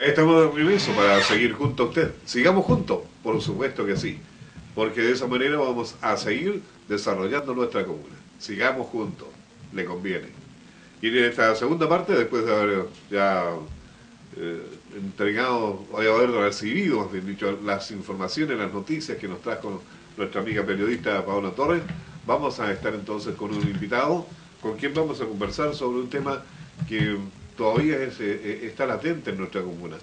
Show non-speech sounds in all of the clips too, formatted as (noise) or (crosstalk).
Estamos de regreso para seguir junto a usted. Sigamos juntos, por supuesto que sí, porque de esa manera vamos a seguir desarrollando nuestra comuna. Sigamos juntos, le conviene. Y en esta segunda parte, después de haber ya eh, entregado, de haber recibido, más bien dicho, las informaciones, las noticias que nos trajo nuestra amiga periodista Paola Torres, vamos a estar entonces con un invitado con quien vamos a conversar sobre un tema que todavía eh, eh, está latente en nuestra comuna.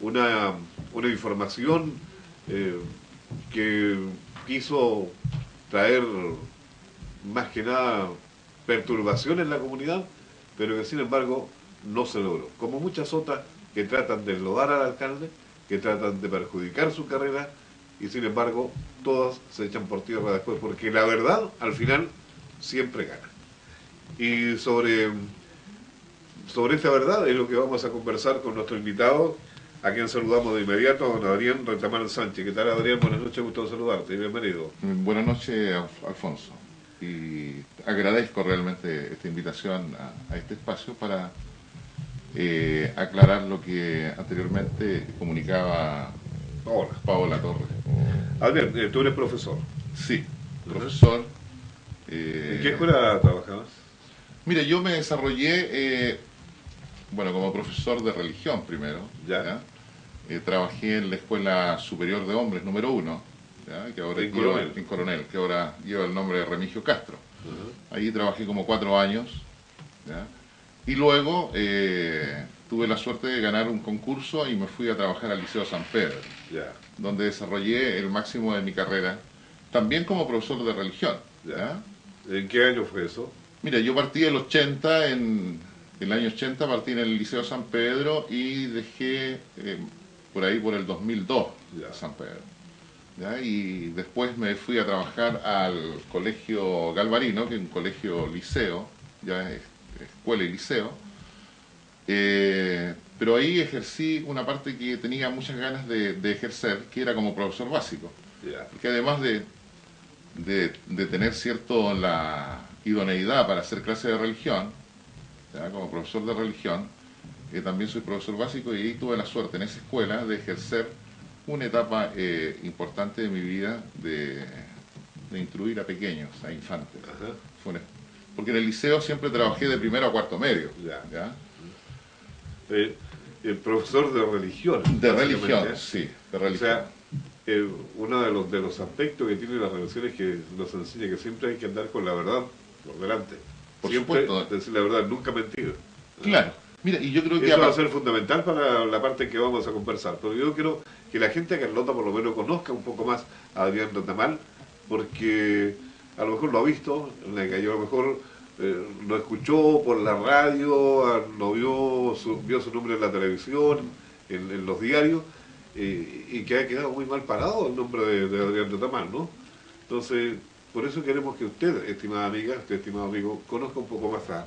Una, una información eh, que quiso traer más que nada perturbación en la comunidad, pero que sin embargo no se logró. Como muchas otras que tratan de enlodar al alcalde, que tratan de perjudicar su carrera, y sin embargo todas se echan por tierra después, porque la verdad al final siempre gana. Y sobre sobre esta verdad es lo que vamos a conversar con nuestro invitado, a quien saludamos de inmediato, a don Adrián Retamar Sánchez. ¿Qué tal, Adrián? Buenas noches, gusto saludarte. Bienvenido. Buenas noches, Alfonso. Y agradezco realmente esta invitación a, este espacio para eh, aclarar lo que anteriormente comunicaba Paola, Paola Torres. Adrián, eh, tú eres profesor. Sí, profesor. ¿En qué escuela trabajabas? Mira, yo me desarrollé bueno, como profesor de religión primero, ya. Eh, trabajé en la Escuela Superior de Hombres número uno, que ahora ¿En coronel? en coronel, que ahora lleva el nombre de Remigio Castro. Ahí trabajé como cuatro años. Y luego eh, tuve la suerte de ganar un concurso y me fui a trabajar al Liceo San Pedro, donde desarrollé el máximo de mi carrera, también como profesor de religión. ¿En qué año fue eso? Mira, yo partí el 80 en el año 80 partí en el Liceo San Pedro y dejé eh, por ahí por el 2002 San Pedro. Y después me fui a trabajar al Colegio Galvarino, que es un colegio liceo, ya es escuela y liceo. Eh, pero ahí ejercí una parte que tenía muchas ganas de, ejercer, que era como profesor básico. Que además de, de, de tener cierto la idoneidad para hacer clase de religión, como profesor de religión, que también soy profesor básico y ahí tuve la suerte en esa escuela de ejercer una etapa eh, importante de mi vida de, instruir a pequeños, a infantes. porque en el liceo siempre trabajé de primero a cuarto medio. Eh, el profesor de religión. De religión, sí, de religión. O sea, eh, uno de los, de los aspectos que tiene las relaciones que nos enseña que siempre hay que andar con la verdad por delante. Por supuesto. decir la verdad, nunca mentir. Claro. Mira, y yo creo que... Eso va a ser fundamental para la parte que vamos a conversar. Pero yo quiero que la gente de Carlota por lo menos conozca un poco más a Adrián Rotamal, porque a lo mejor lo ha visto, en a lo mejor eh, lo escuchó por la radio, no vio su, vio su nombre en la televisión, en, los diarios, eh, y que ha quedado muy mal parado el nombre de, de Adrián Rotamal, ¿no? Entonces, por eso queremos que usted, estimada amiga, usted, estimado amigo, conozca un poco más a,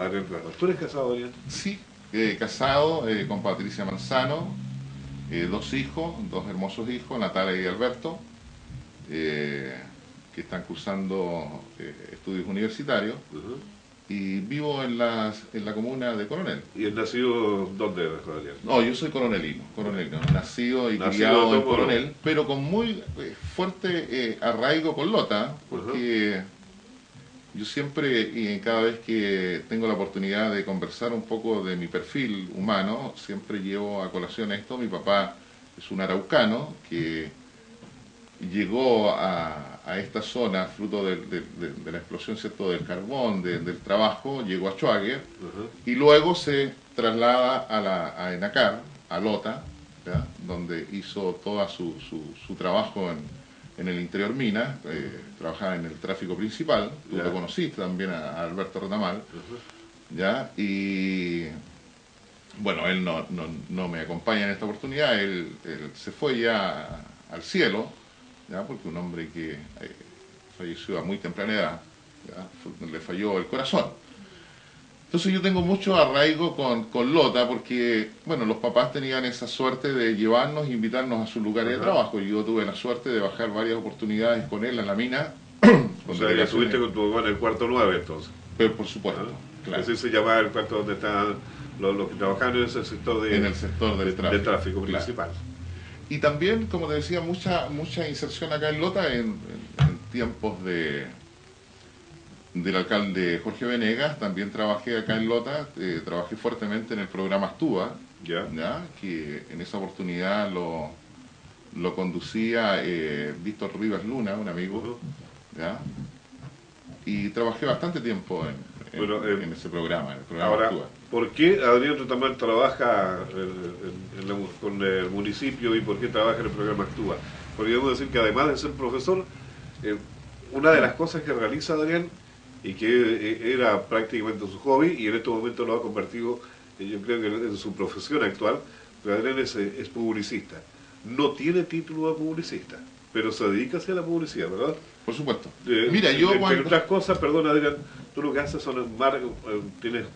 Adrián Ramos. ¿Tú eres casado, Adrián? Sí, eh, casado eh, con Patricia Manzano, eh, dos hijos, dos hermosos hijos, Natalia y Alberto, que están cursando estudios universitarios y vivo en, las, en la comuna de Coronel. ¿Y el nacido dónde, No, yo soy coronelino, coronelino, nacido y criado en Coronel, pero con muy eh, fuerte eh, arraigo con Lota, porque yo siempre y cada vez que tengo la oportunidad de conversar un poco de mi perfil humano, siempre llevo a colación esto. Mi papá es un araucano que llegó a, esta zona, fruto de, la explosión ¿cierto? del carbón, del trabajo, llegó a Schwager y luego se traslada a, la, a Enacar, a Lota, donde hizo todo su, su, trabajo en, el interior mina, eh, trabajaba en el tráfico principal, tú lo conociste también a, Alberto Retamal, ¿ya? y bueno, él no, no, me acompaña en esta oportunidad, él se fue ya al cielo, porque un hombre que eh, falleció a muy temprana edad, le falló el corazón. Entonces yo tengo mucho arraigo con, con, Lota porque, bueno, los papás tenían esa suerte de llevarnos e invitarnos a sus lugares de trabajo. Yo tuve la suerte de bajar varias oportunidades con él en la mina. (clears throat) o sea, ya subiste con tu papá en el cuarto nueve entonces. Pero por supuesto, claro. Así se llamaba el cuarto donde está los, que trabajaban en ese sector, de, en el sector del tráfico, tráfico principal. Y también, como te decía, mucha mucha inserción acá en Lota en, tiempos de del alcalde Jorge Venegas, también trabajé acá en Lota, eh, trabajé fuertemente en el programa Astúa, ya. que en esa oportunidad lo, lo conducía eh, Víctor Rivas Luna, un amigo, ¿ya? y trabajé bastante tiempo en, en, eh, ese programa, en el programa ahora, ¿por qué Adrián Rutamal trabaja con el municipio y por qué trabaja en el programa Actúa? Porque debo decir que además de ser profesor, eh, una de las cosas que realiza Adrián y que era prácticamente su hobby y en este momento lo ha convertido, yo creo que en su profesión actual, Adrián es, es publicista no tiene título de publicista, pero se dedica hacia la publicidad, ¿verdad? Por supuesto. Eh, Mira, yo entre otras cosas, perdón Adrián, tú lo que haces son, eh, tienes, eh,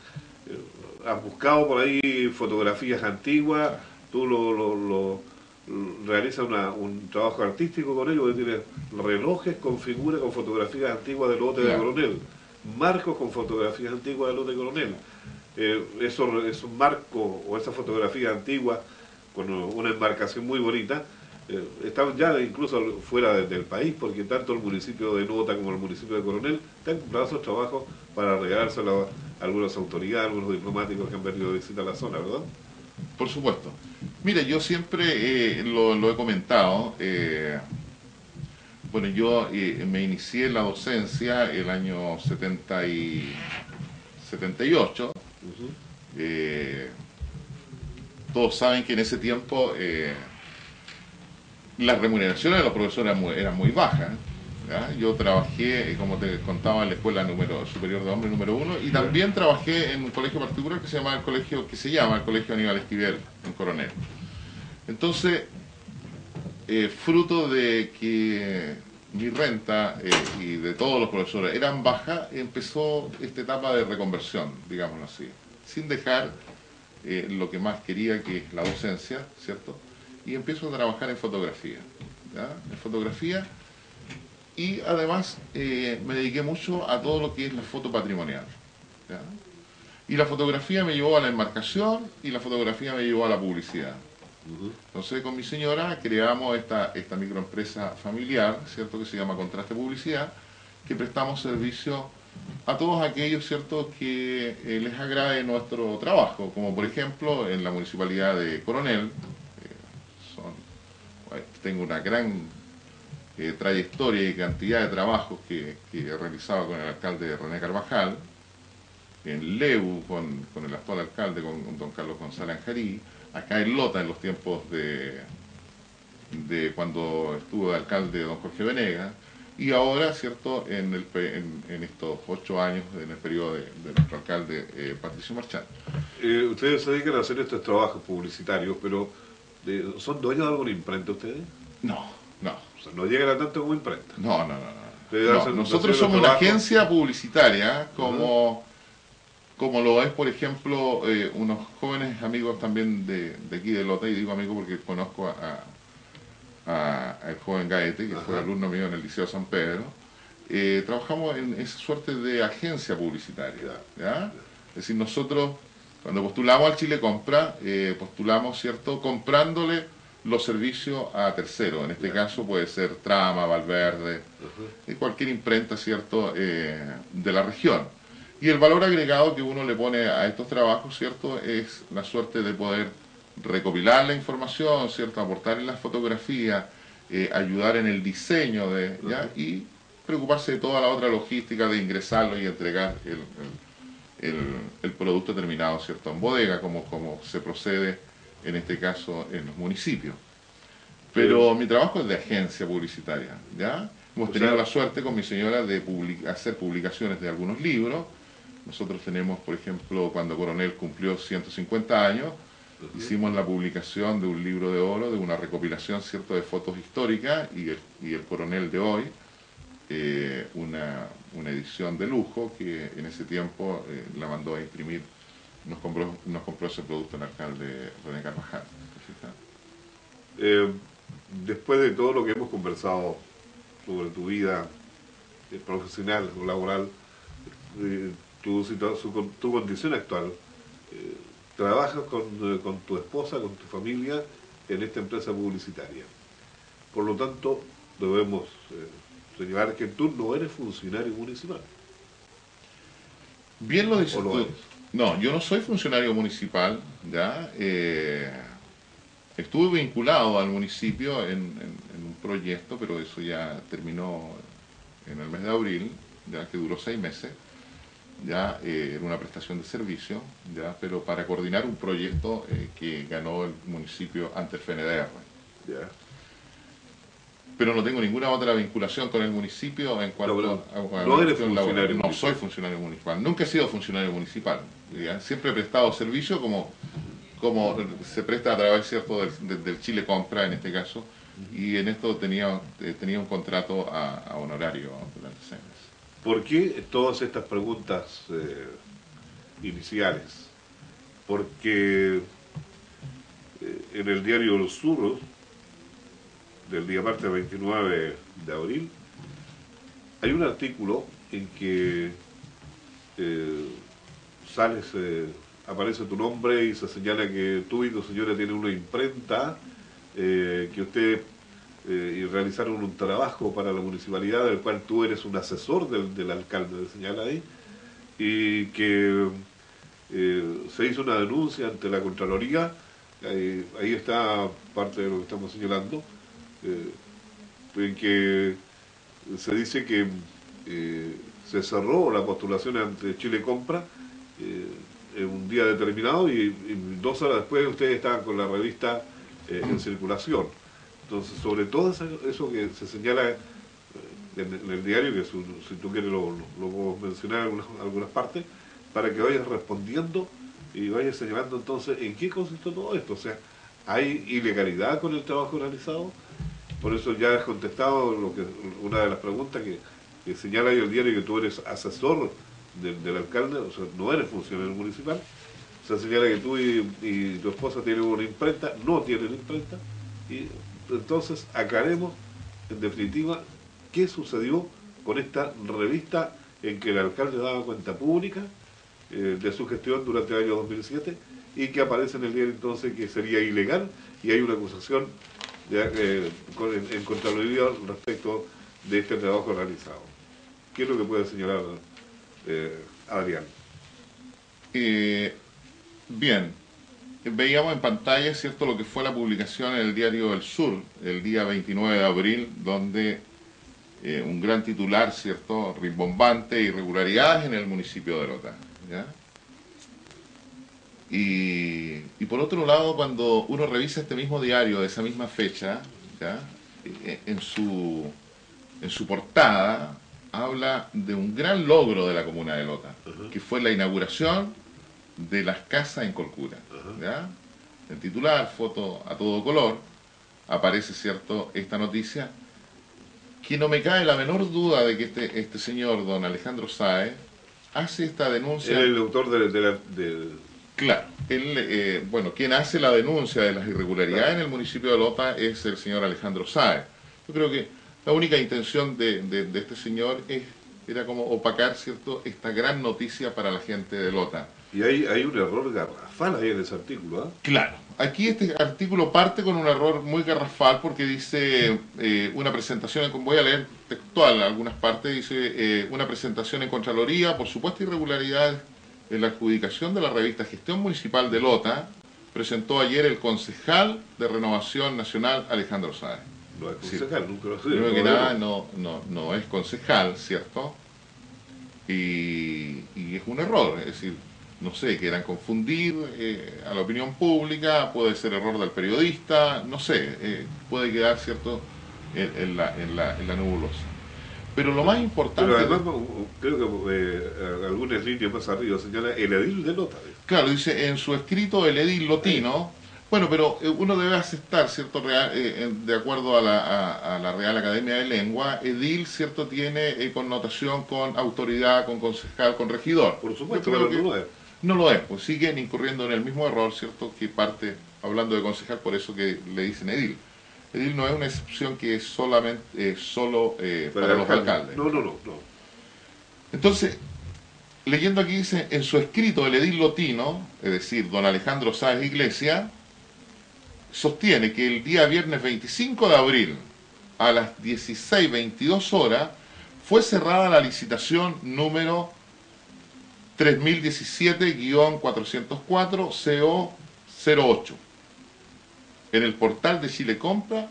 has buscado por ahí fotografías antiguas, tú lo, lo, realizas un trabajo artístico con ello, tienes relojes con figuras, con fotografías antiguas del lote de coronel, marcos con fotografías antiguas del lote de coronel. Eh, esos, esos marcos o esas fotografías antiguas con una embarcación muy bonita, están ya incluso fuera del país, porque tanto el municipio de Nota como el municipio de Coronel han comprado esos trabajos para regalárselo a algunas autoridades, algunos diplomáticos que han venido a visitar la zona, ¿verdad? Por supuesto. Mire, yo siempre eh, lo, he comentado. Eh, bueno, yo me inicié en la docencia el año 70 y 78 todos saben que en ese tiempo eh, las remuneraciones de los profesores eran muy, bajas. Yo trabajé, eh, como te contaba, en la Escuela número, Superior de Hombres número uno y también trabajé en un colegio particular que se llama el colegio, que se llama el Colegio Aníbal Esquivel, en Coronel. Entonces, eh, fruto de que mi renta y de todos los profesores eran bajas, empezó esta etapa de reconversión, digámoslo así, sin dejar eh, lo que más quería, que es la docencia, ¿cierto? Y empiezo a trabajar en fotografía, En fotografía y además eh, me dediqué mucho a todo lo que es la foto patrimonial. Y la fotografía me llevó a la enmarcación y la fotografía me llevó a la publicidad. Entonces con mi señora creamos esta, esta microempresa familiar, ¿cierto? Que se llama Contraste Publicidad, que prestamos servicio a todos aquellos cierto que eh, les agrade nuestro trabajo, como por ejemplo en la municipalidad de Coronel, tengo una gran eh, trayectoria y cantidad de trabajos que, he realizado con el alcalde René Carvajal, en Leu con, el actual alcalde, con, don Carlos González Anjarí, acá en Lota en los tiempos de, de cuando estuvo de alcalde don Jorge Venegas, y ahora, ¿cierto?, en, el, en, estos ocho años, en el periodo de, nuestro alcalde eh, Patricio Marchán. Eh, ustedes se dedican a hacer estos trabajos publicitarios, pero ¿son dueños de alguna imprenta ustedes? No, no. O sea, no llegan a tanto como imprenta. No, no, no. nosotros somos una agencia publicitaria, como, como lo es, por ejemplo, eh, unos jóvenes amigos también de, de aquí de Lota, y digo amigos porque conozco a al joven Gaete, que fue alumno mío en el Liceo San Pedro, eh, trabajamos en esa suerte de agencia publicitaria. Es decir, nosotros cuando postulamos al Chile Compra, eh, postulamos, ¿cierto?, comprándole los servicios a terceros. En este caso puede ser Trama, Valverde, y cualquier imprenta, ¿cierto?, eh, de la región. Y el valor agregado que uno le pone a estos trabajos, ¿cierto?, es la suerte de poder recopilar la información, ¿cierto? aportar en la fotografía, eh, ayudar en el diseño de, ¿ya? y preocuparse de toda la otra logística de ingresarlo y entregar el, el, producto terminado ¿cierto? en bodega, como, como se procede en este caso en los municipios. Pero mi trabajo es de agencia publicitaria. ¿ya? Hemos tenido la suerte con mi señora de hacer publicaciones de algunos libros. Nosotros tenemos, por ejemplo, cuando Coronel cumplió 150 años, Hicimos la publicación de un libro de oro, de una recopilación cierto de fotos históricas y el, coronel de hoy, eh, una, edición de lujo que en ese tiempo eh, la mandó a imprimir, nos compró, nos compró ese producto el alcalde René Carvajal. Eh, después de todo lo que hemos conversado sobre tu vida profesional o laboral, tu, tu condición actual, trabajas con, eh, con tu esposa, con tu familia en esta empresa publicitaria. Por lo tanto, debemos eh, señalar que tú no eres funcionario municipal. Bien lo dices. No, yo no soy funcionario municipal, ¿ya? Eh, estuve vinculado al municipio en, en- en un proyecto, pero eso ya terminó en el mes de abril, ya que duró seis meses, ya eh, era una prestación de servicio, ya, pero para coordinar un proyecto eh, que ganó el municipio ante el FNDR. Ya. Pero no tengo ninguna otra vinculación con el municipio en cuanto No, a, a no eres funcionario No soy funcionario municipal. Nunca he sido funcionario municipal. ¿ya? Siempre he prestado servicio como, como se presta a través cierto del, Chile Compra en este caso. Y en esto tenía, eh, tenía un contrato a, a honorario durante seis meses. ¿Por qué todas estas preguntas eh, iniciales? Porque eh, en el diario Los Surros, del día martes 29 de abril, hay un artículo en que eh, sales, aparece tu nombre y se señala que tú y tu señora tienen una imprenta, eh, que usted eh, realizaron un trabajo para la municipalidad del cual tú eres un asesor del, del alcalde, de señala ahí, y que se hizo una denuncia ante la Contraloría, ahí está parte de lo que estamos señalando, en que se dice que eh, se cerró la postulación ante Chile Compra eh, en un día determinado y, dos horas después ustedes estaban con la revista eh, en circulación. Entonces, sobre todo eso, que se señala eh, en, el diario, que si tú quieres lo, lo, lo puedo mencionar en algunas, algunas partes, para que vayas respondiendo y vayas señalando entonces en qué consistió todo esto. O sea, ¿hay ilegalidad con el trabajo realizado? Por eso ya has contestado una de las preguntas que, señala ahí el diario que tú eres asesor del, alcalde, o sea, no eres funcionario municipal. Se señala que tú y, tu esposa tienen una imprenta, no tienen imprenta. Y entonces aclaremos, en definitiva, qué sucedió con esta revista en que el alcalde daba cuenta pública eh, de su gestión durante el año 2007 y que aparece en el diario entonces que sería ilegal y hay una acusación de, eh, en, respecto de este trabajo realizado. ¿Qué es lo que puede señalar eh, Adrián? Eh, bien, veíamos en pantalla, ¿cierto?, lo que fue la publicación en el diario El Sur, el día 29 de abril, donde eh, un gran titular, ¿cierto?, rimbombante, irregularidades en el municipio de Lota, ¿ya? Y, y por otro lado, cuando uno revisa este mismo diario de esa misma fecha, ¿ya? Eh, en, su, en su portada habla de un gran logro de la comuna de Lota, que fue la inauguración de las casas en Colcura. Ajá. ¿ya? En titular, foto a todo color, aparece cierto esta noticia, que no me cae la menor duda de que este, este señor, don Alejandro Sáez, hace esta denuncia. Era el autor de, de la... de- Claro, él, eh, bueno, quien hace la denuncia de las irregularidades en el municipio de Lota es el señor Alejandro Sáez. Yo creo que la única intención de, de- de este señor es, era como opacar, ¿cierto?, esta gran noticia para la gente de Lota. y hay, hay un error garrafal ahí en ese artículo, ¿ah? Claro. Aquí este artículo parte con un error muy garrafal porque dice eh, una presentación, en, voy a leer textual algunas partes, dice eh, una presentación en Contraloría por supuesta irregularidades en la adjudicación de la revista Gestión Municipal de Lota, presentó ayer el concejal de Renovación Nacional Alejandro Sáez. No es Sí. concejal, nunca lo sé. Primero que nada, no. no, no, no es concejal, ¿cierto? Y, y es un error, es decir, no sé, quieran confundir eh, a la opinión pública, puede ser error del periodista, no sé, eh, puede quedar, ¿cierto?, en, en la, en, la, en la nebulosa. Pero lo más importante... Pero además, creo que eh, algunas líneas más arriba señala el edil de Lota. Claro, dice en su escrito el edil lotino, bueno, pero eh, uno debe aceptar, ¿cierto? Real- eh, de acuerdo a la, a- a la Real Academia de Lengua, edil, ¿cierto? Tiene eh, connotación con autoridad, con concejal, con regidor. Por supuesto, pero que no lo es. no lo es, pues siguen incurriendo en el mismo error, ¿cierto? Que parte, hablando de concejal, por eso que le dicen edil. Edil no es una excepción que es solamente, eh, solo eh, Para los alcalde. alcaldes. No, no, no, no. Entonces, leyendo aquí dice, en su escrito el edil lotino, es decir, don Alejandro Sáez Iglesia, sostiene que el día viernes 25 de abril a las 16.22 horas fue cerrada la licitación número 3017-404 CO08 en el portal de Chile Compra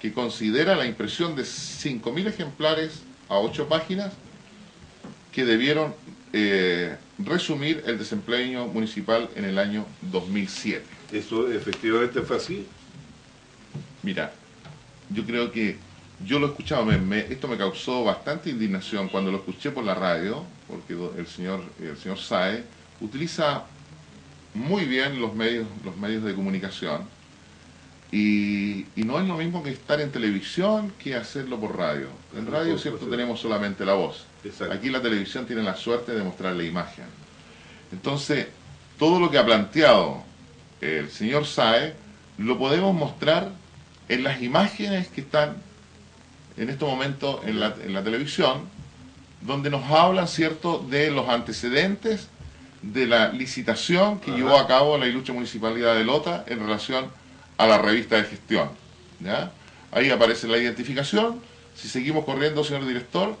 que considera la impresión de 5.000 ejemplares a 8 páginas que debieron eh, resumir el desempeño municipal en el año 2007. ¿Eso efectivamente fue así? Mira, yo creo que yo lo escuchaba, me, esto me causó bastante indignación cuando lo escuché por la radio, porque el señor, el señor Sae utiliza muy bien los medios, los medios de comunicación y, no es lo mismo que estar en televisión que hacerlo por radio. En radio, cierto, tenemos solamente la voz. Aquí la televisión tiene la suerte de mostrar la imagen. Entonces, todo lo que ha planteado el señor Sae lo podemos mostrar en las imágenes que están en este momento en la, en la televisión, donde nos hablan, ¿cierto?, de los antecedentes de la licitación que llevó a cabo la ilustre municipalidad de Lota en relación a la revista de gestión. ¿ya? Ahí aparece la identificación. Si seguimos corriendo, señor director,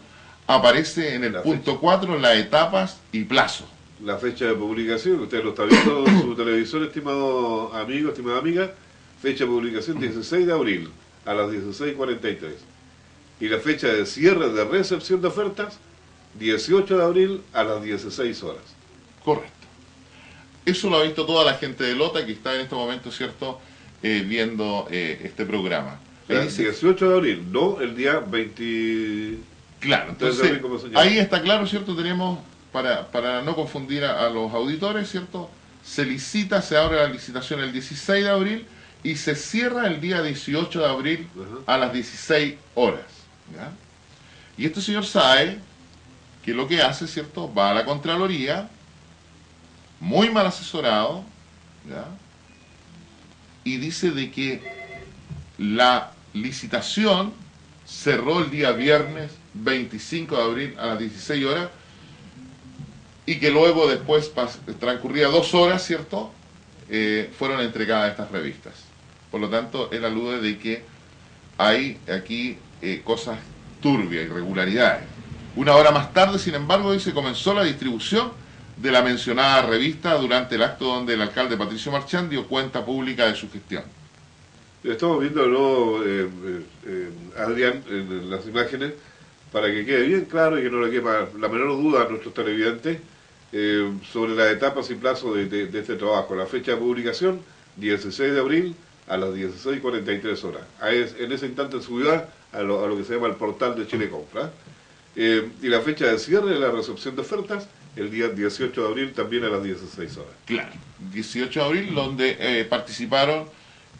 aparece en el punto 4 las etapas y plazo. La fecha de publicación, usted lo está viendo en (coughs) su televisor, estimado amigo, estimada amiga. Fecha de publicación 16 de abril a las 16.43. Y la fecha de cierre de recepción de ofertas 18 de abril a las 16 horas. Correcto. Eso lo ha visto toda la gente de Lota que está en este momento, ¿cierto?, eh, viendo eh, este programa. El 18 de abril, no el día 20... Claro, entonces ahí está claro, ¿cierto? Tenemos, para, para no confundir a, los auditores, ¿cierto? Se licita, se abre la licitación el 16 de abril y se cierra el día 18 de abril a las 16 horas. Y este señor sabe que lo que hace, ¿cierto? Va a la Contraloría, muy mal asesorado, ¿ya? Y dice de que la licitación cerró el día viernes 25 de abril a las 16 horas y que luego después, transcurría dos horas, ¿cierto?, eh, fueron entregadas estas revistas. Por lo tanto, él alude de que hay aquí eh, cosas turbias, irregularidades. Una hora más tarde, sin embargo, dice, comenzó la distribución de la mencionada revista durante el acto donde el alcalde Patricio Marchán dio cuenta pública de su gestión. Estamos viendo ¿no? Eh, eh, Adrián en las imágenes para que quede bien claro y que no le quepa la menor duda a nuestros televidentes eh, sobre las etapas y plazos de, este trabajo. La fecha de publicación, 16 de abril a las 16.43 horas. en ese instante subida a lo, a lo que se llama el portal de Chile Compra. y la fecha de cierre de la recepción de ofertas, el día 18 de abril también a las 16 horas. Claro, 18 de abril donde eh, participaron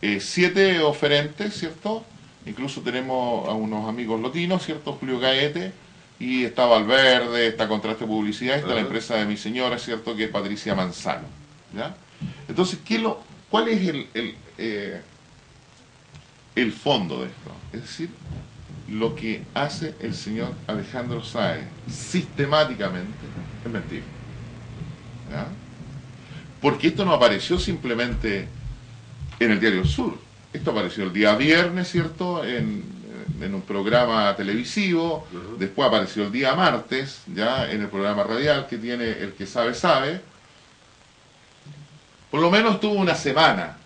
eh, siete oferentes, ¿cierto? Incluso tenemos a unos amigos lotinos, ¿cierto? Julio Gaete, y está Valverde, está Contraste Publicidad, está la empresa de mi señora, ¿cierto? Que es Patricia Manzano, ¿ya? Entonces, ¿qué lo, ¿cuál es el, el, eh, el fondo de esto? Es decir, lo que hace el señor Alejandro Sáez sistemáticamente es mentir. Porque esto no apareció simplemente en el Diario Sur. Esto apareció el día viernes, ¿cierto? En, un programa televisivo. Después apareció el día martes, ya en el programa radial que tiene El que sabe, sabe. Por lo menos tuvo una semana.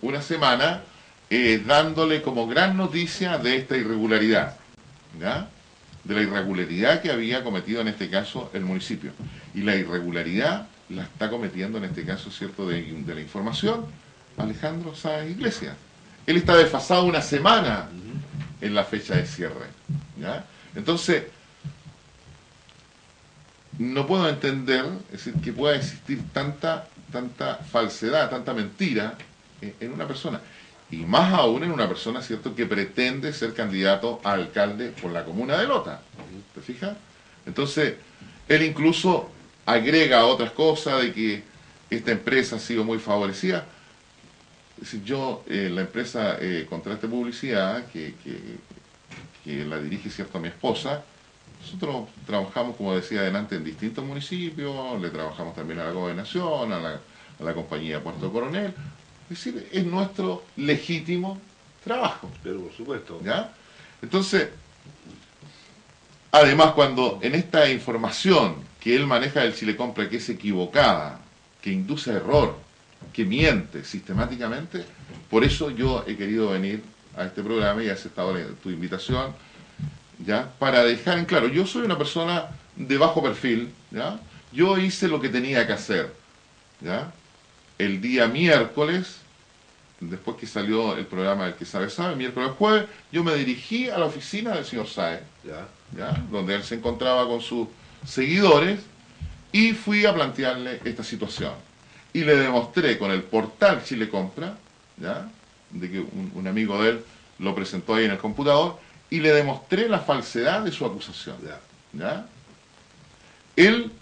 Una semana eh, dándole como gran noticia de esta irregularidad, ¿ya? de la irregularidad que había cometido en este caso el municipio. Y la irregularidad la está cometiendo en este caso, ¿cierto?, de, la información, Alejandro Sáenz Iglesias. Él está desfasado una semana en la fecha de cierre. Entonces, no puedo entender, que pueda existir tanta, tanta falsedad, tanta mentira en una persona y más aún en una persona, ¿cierto?, que pretende ser candidato a alcalde por la comuna de Lota. ¿Te fijas? Entonces, él incluso agrega otras cosas de que esta empresa ha sido muy favorecida. Decir, yo, eh, la empresa eh, Contraste Publicidad, que, que, la dirige, ¿cierto?, mi esposa, nosotros trabajamos, como decía adelante, en distintos municipios, le trabajamos también a la gobernación, a la, a la compañía Puerto Coronel. Es decir, es nuestro legítimo trabajo. Pero por supuesto. ¿Ya? Entonces, además cuando en esta información que él maneja del Chile Compra, que es equivocada, que induce error, que miente sistemáticamente, por eso yo he querido venir a este programa y he aceptado tu invitación, ¿ya? Para dejar en claro, yo soy una persona de bajo perfil, ¿ya? Yo hice lo que tenía que hacer, ¿ya? El día miércoles después que salió el programa El que sabe sabe, miércoles jueves, yo me dirigí a la oficina del señor Sae, ya. donde él se encontraba con sus seguidores, y fui a plantearle esta situación. Y le demostré con el portal Chile Compra, ¿ya? de que un, amigo de él lo presentó ahí en el computador, y le demostré la falsedad de su acusación. ¿ya? Él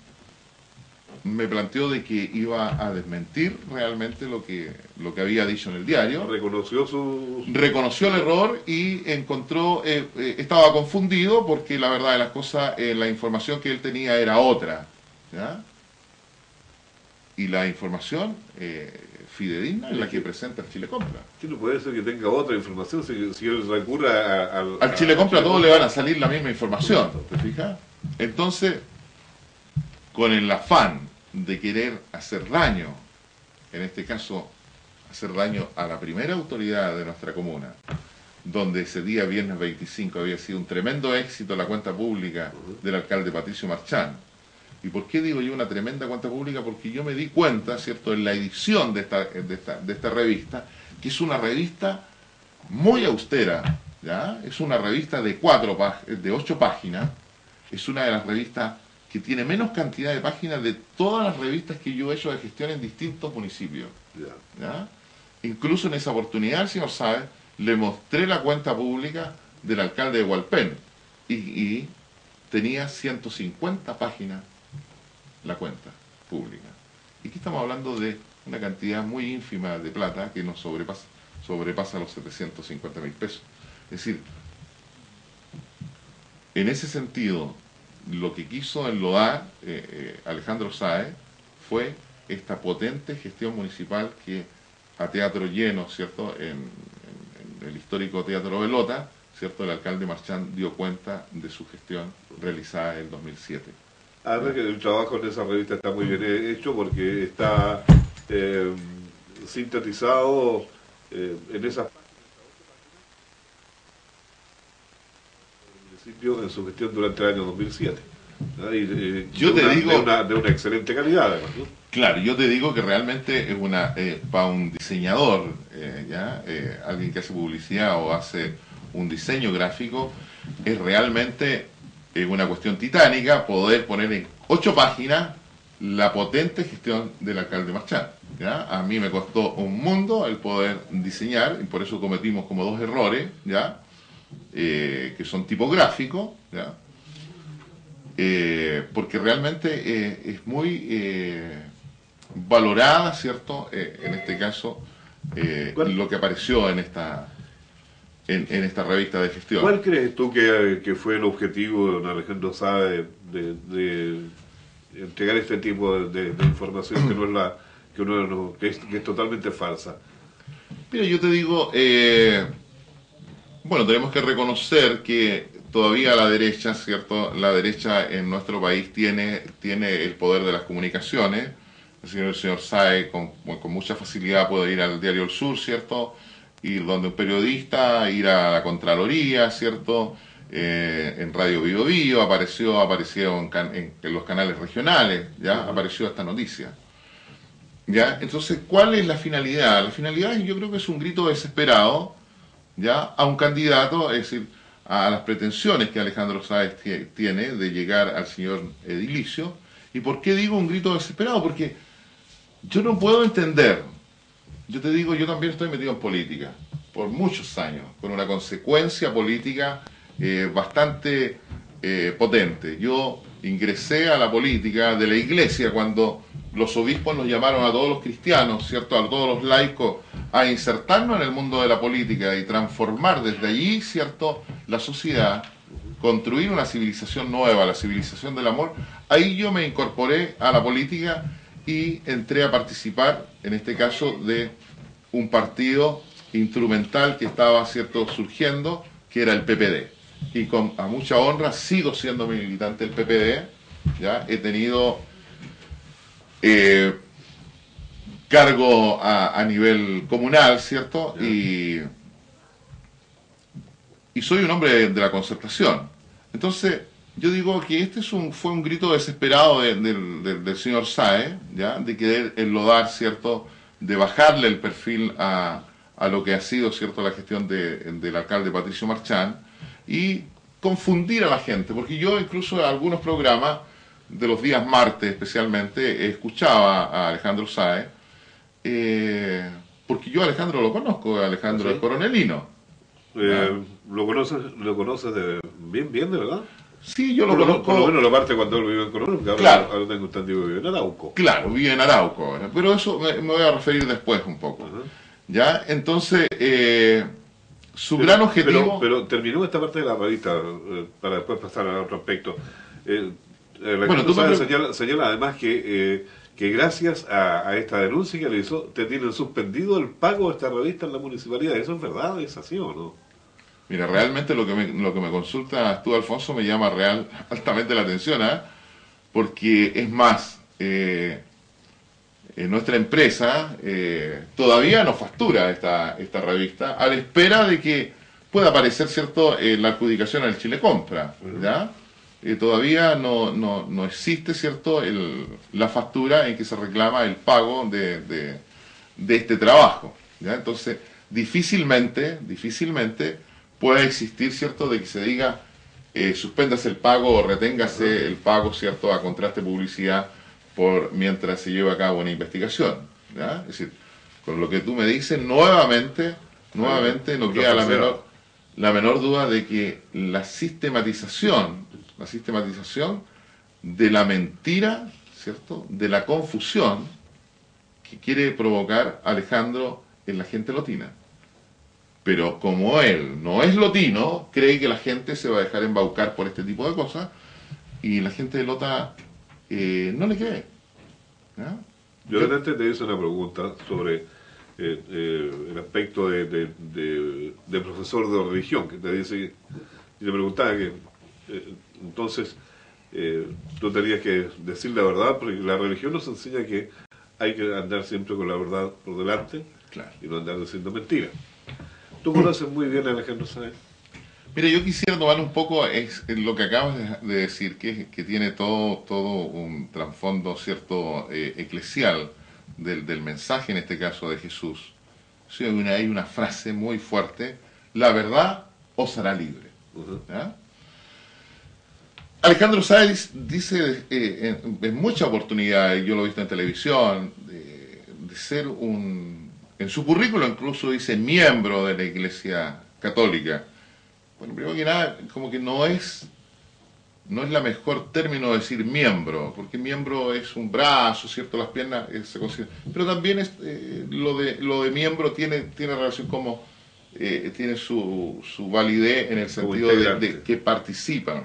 me planteó de que iba a desmentir realmente lo que, lo que había dicho en el diario. Reconoció su... Reconoció el error y encontró, eh, eh, estaba confundido porque la verdad de las cosas, eh, la información que él tenía era otra. Y la información fidedigna es la que presenta el Chile Compra. Sí, no puede ser que tenga otra información si, él recurre al... Al Chile Compra a todos le van a salir la misma información, ¿te fijas? Entonces, con el afán de querer hacer daño, en este caso hacer daño a la primera autoridad de nuestra comuna, donde ese día, viernes 25, había sido un tremendo éxito la cuenta pública del alcalde Patricio Marchán. ¿Y por qué digo yo una tremenda cuenta pública? Porque yo me di cuenta, ¿cierto?, en la edición de esta, de esta, de esta revista, que es una revista muy austera, ¿ya? Es una revista de, cuatro, de ocho páginas, es una de las revistas que tiene menos cantidad de páginas de todas las revistas que yo he hecho de gestión en distintos municipios. Incluso en esa oportunidad, si señor sabe, le mostré la cuenta pública del alcalde de Hualpén y, tenía 150 páginas la cuenta pública. Y aquí estamos hablando de una cantidad muy ínfima de plata que nos sobrepasa, sobrepasa los 750 mil pesos. Es decir, en ese sentido, lo que quiso enlodar eh, eh, Alejandro Sae fue esta potente gestión municipal que a teatro lleno, ¿cierto? En, el histórico Teatro Velota, ¿cierto? El alcalde Marchán dio cuenta de su gestión realizada en el 2007. A ver que el trabajo en esa revista está muy bien hecho porque está eh, sintetizado en esas en su gestión durante el año 2007. Eh, yo te digo, de una, de una, excelente calidad, además. Claro, yo te digo que realmente es una eh, para un diseñador, eh, ¿ya? alguien que hace publicidad o hace un diseño gráfico, es realmente una cuestión titánica poder poner en ocho páginas la potente gestión del alcalde Marchán. ¿ya? A mí me costó un mundo el poder diseñar, y por eso cometimos como dos errores, ¿ya? Eh, que son tipográficos, eh, porque realmente eh, es muy valorada, ¿cierto? en este caso, lo que apareció en esta en, esta revista de gestión. ¿Cuál crees tú que, fue el objetivo de don Alejandro Sabe de, entregar este tipo de, información que no es la que, uno, que, es, que es totalmente falsa? Mira, yo te digo, bueno, tenemos que reconocer que todavía la derecha, ¿cierto? La derecha en nuestro país tiene, tiene el poder de las comunicaciones. El señor, el señor Sae con, con mucha facilidad puede ir al diario El Sur, ¿cierto? Ir donde un periodista, ir a la Contraloría, ¿cierto? Eh, en Radio Vivo Vivo, apareció, apareció en, los canales regionales, ¿ya? Apareció esta noticia. ¿Ya? Entonces, ¿cuál es la finalidad? La finalidad yo creo que es un grito desesperado ya a un candidato, es decir, a las pretensiones que Alejandro Sáez tiene de llegar al señor edilicio. ¿Y por qué digo un grito desesperado? Porque yo no puedo entender, yo te digo, yo también estoy metido en política por muchos años, con una consecuencia política eh, bastante eh, potente. Yo ingresé a la política de la iglesia cuando los obispos nos llamaron a todos los cristianos, ¿cierto? A todos los laicos a insertarnos en el mundo de la política y transformar desde allí, ¿cierto?, la sociedad construir una civilización nueva, la civilización del amor, ahí yo me incorporé a la política y entré a participar, en este caso, de un partido instrumental que estaba cierto surgiendo, que era el PPD. Y con a mucha honra sigo siendo militante del PPD, ya he tenido eh, cargo a, nivel comunal, ¿cierto? Y, y soy un hombre de, la concertación. Entonces, yo digo que este es un, fue un grito desesperado del señor Sae, ¿ya? De querer enlodar, ¿cierto? De bajarle el perfil a, a lo que ha sido, ¿cierto? La gestión del alcalde Patricio Marchán y confundir a la gente, porque yo incluso en algunos programas de los días martes especialmente escuchaba a Alejandro Sae eh, porque yo a Alejandro lo conozco, Alejandro es coronelino. Eh, ¿Lo conoces, lo conoces de, bien, bien, de verdad? Sí, yo lo conozco. por lo menos la parte cuando él vive en Coronel, porque claro. ahora, tengo entendido que vive en Arauco. Claro, vive en Arauco pero eso me, voy a referir después un poco. ¿Ya? Entonces, eh, su gran objetivo... Pero, terminó esta parte de la revista, para después pasar a otro aspecto. bueno, tú señala, señala, además que que gracias a, esta denuncia que le hizo, te tienen suspendido el pago de esta revista en la municipalidad. ¿Eso es verdad? ¿Es así o no? Mira, realmente lo que me, lo que me consultas tú, Alfonso, me llama real, (laughs) altamente la atención, ¿eh? porque es más, eh, nuestra empresa eh, todavía no factura esta, esta revista a la espera de que pueda aparecer, ¿cierto?, eh, la adjudicación al Chile Compra, ¿ya? todavía no, no, no, existe, ¿cierto?, el, la factura en que se reclama el pago de, de, este trabajo. ¿ya? Entonces, difícilmente, difícilmente puede existir, ¿cierto?, de que se diga eh, suspéndase el pago o reténgase el pago, ¿cierto?, a contraste publicidad por mientras se lleva a cabo una investigación. ¿ya? Es decir, con lo que tú me dices, nuevamente, nuevamente no queda la menor, la menor duda de que la sistematización la sistematización de la mentira, ¿cierto? De la confusión que quiere provocar Alejandro en la gente lotina. Pero como él no es lotino, cree que la gente se va a dejar embaucar por este tipo de cosas y la gente de Lota eh, no le cree. Yo antes te hice una pregunta sobre eh, eh, el aspecto de, de, profesor de religión, que te dice, y le preguntaba que entonces, tú tenías que decir la verdad, porque la religión nos enseña que hay que andar siempre con la verdad por delante y no andar diciendo mentiras. Tú conoces muy bien a Alejandro Sáenz. Mira, yo quisiera tomar un poco es, lo que acabas de, decir, que, que, tiene todo, todo un trasfondo cierto eh, eclesial del, del, mensaje, en este caso, de Jesús. Sí, hay, una, hay una frase muy fuerte, la verdad os hará libre. Alejandro Sáenz dice eh, en, muchas oportunidades, yo lo he visto en televisión, de, ser un... En su currículo incluso dice miembro de la Iglesia Católica. Bueno, primero que nada, como que no es no es la mejor término decir miembro, porque miembro es un brazo, ¿cierto? Las piernas eh, se considera. Pero también es, eh, lo, de, lo de miembro tiene, tiene relación como eh, tiene su, su, validez en el sentido de, que participan.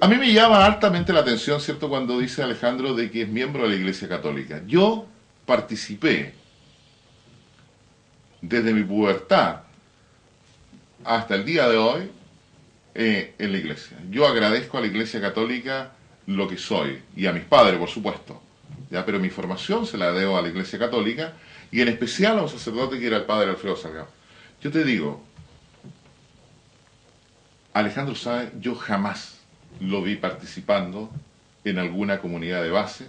A mí me llama altamente la atención, ¿cierto?, cuando dice Alejandro de que es miembro de la Iglesia Católica. Yo participé desde mi pubertad hasta el día de hoy eh, en la Iglesia. Yo agradezco a la Iglesia Católica lo que soy, y a mis padres, por supuesto. ¿ya? Pero mi formación se la debo a la Iglesia Católica, y en especial a un sacerdote que era el padre Alfredo Salgado. Yo te digo, Alejandro Sáenz, yo jamás lo vi participando en alguna comunidad de base,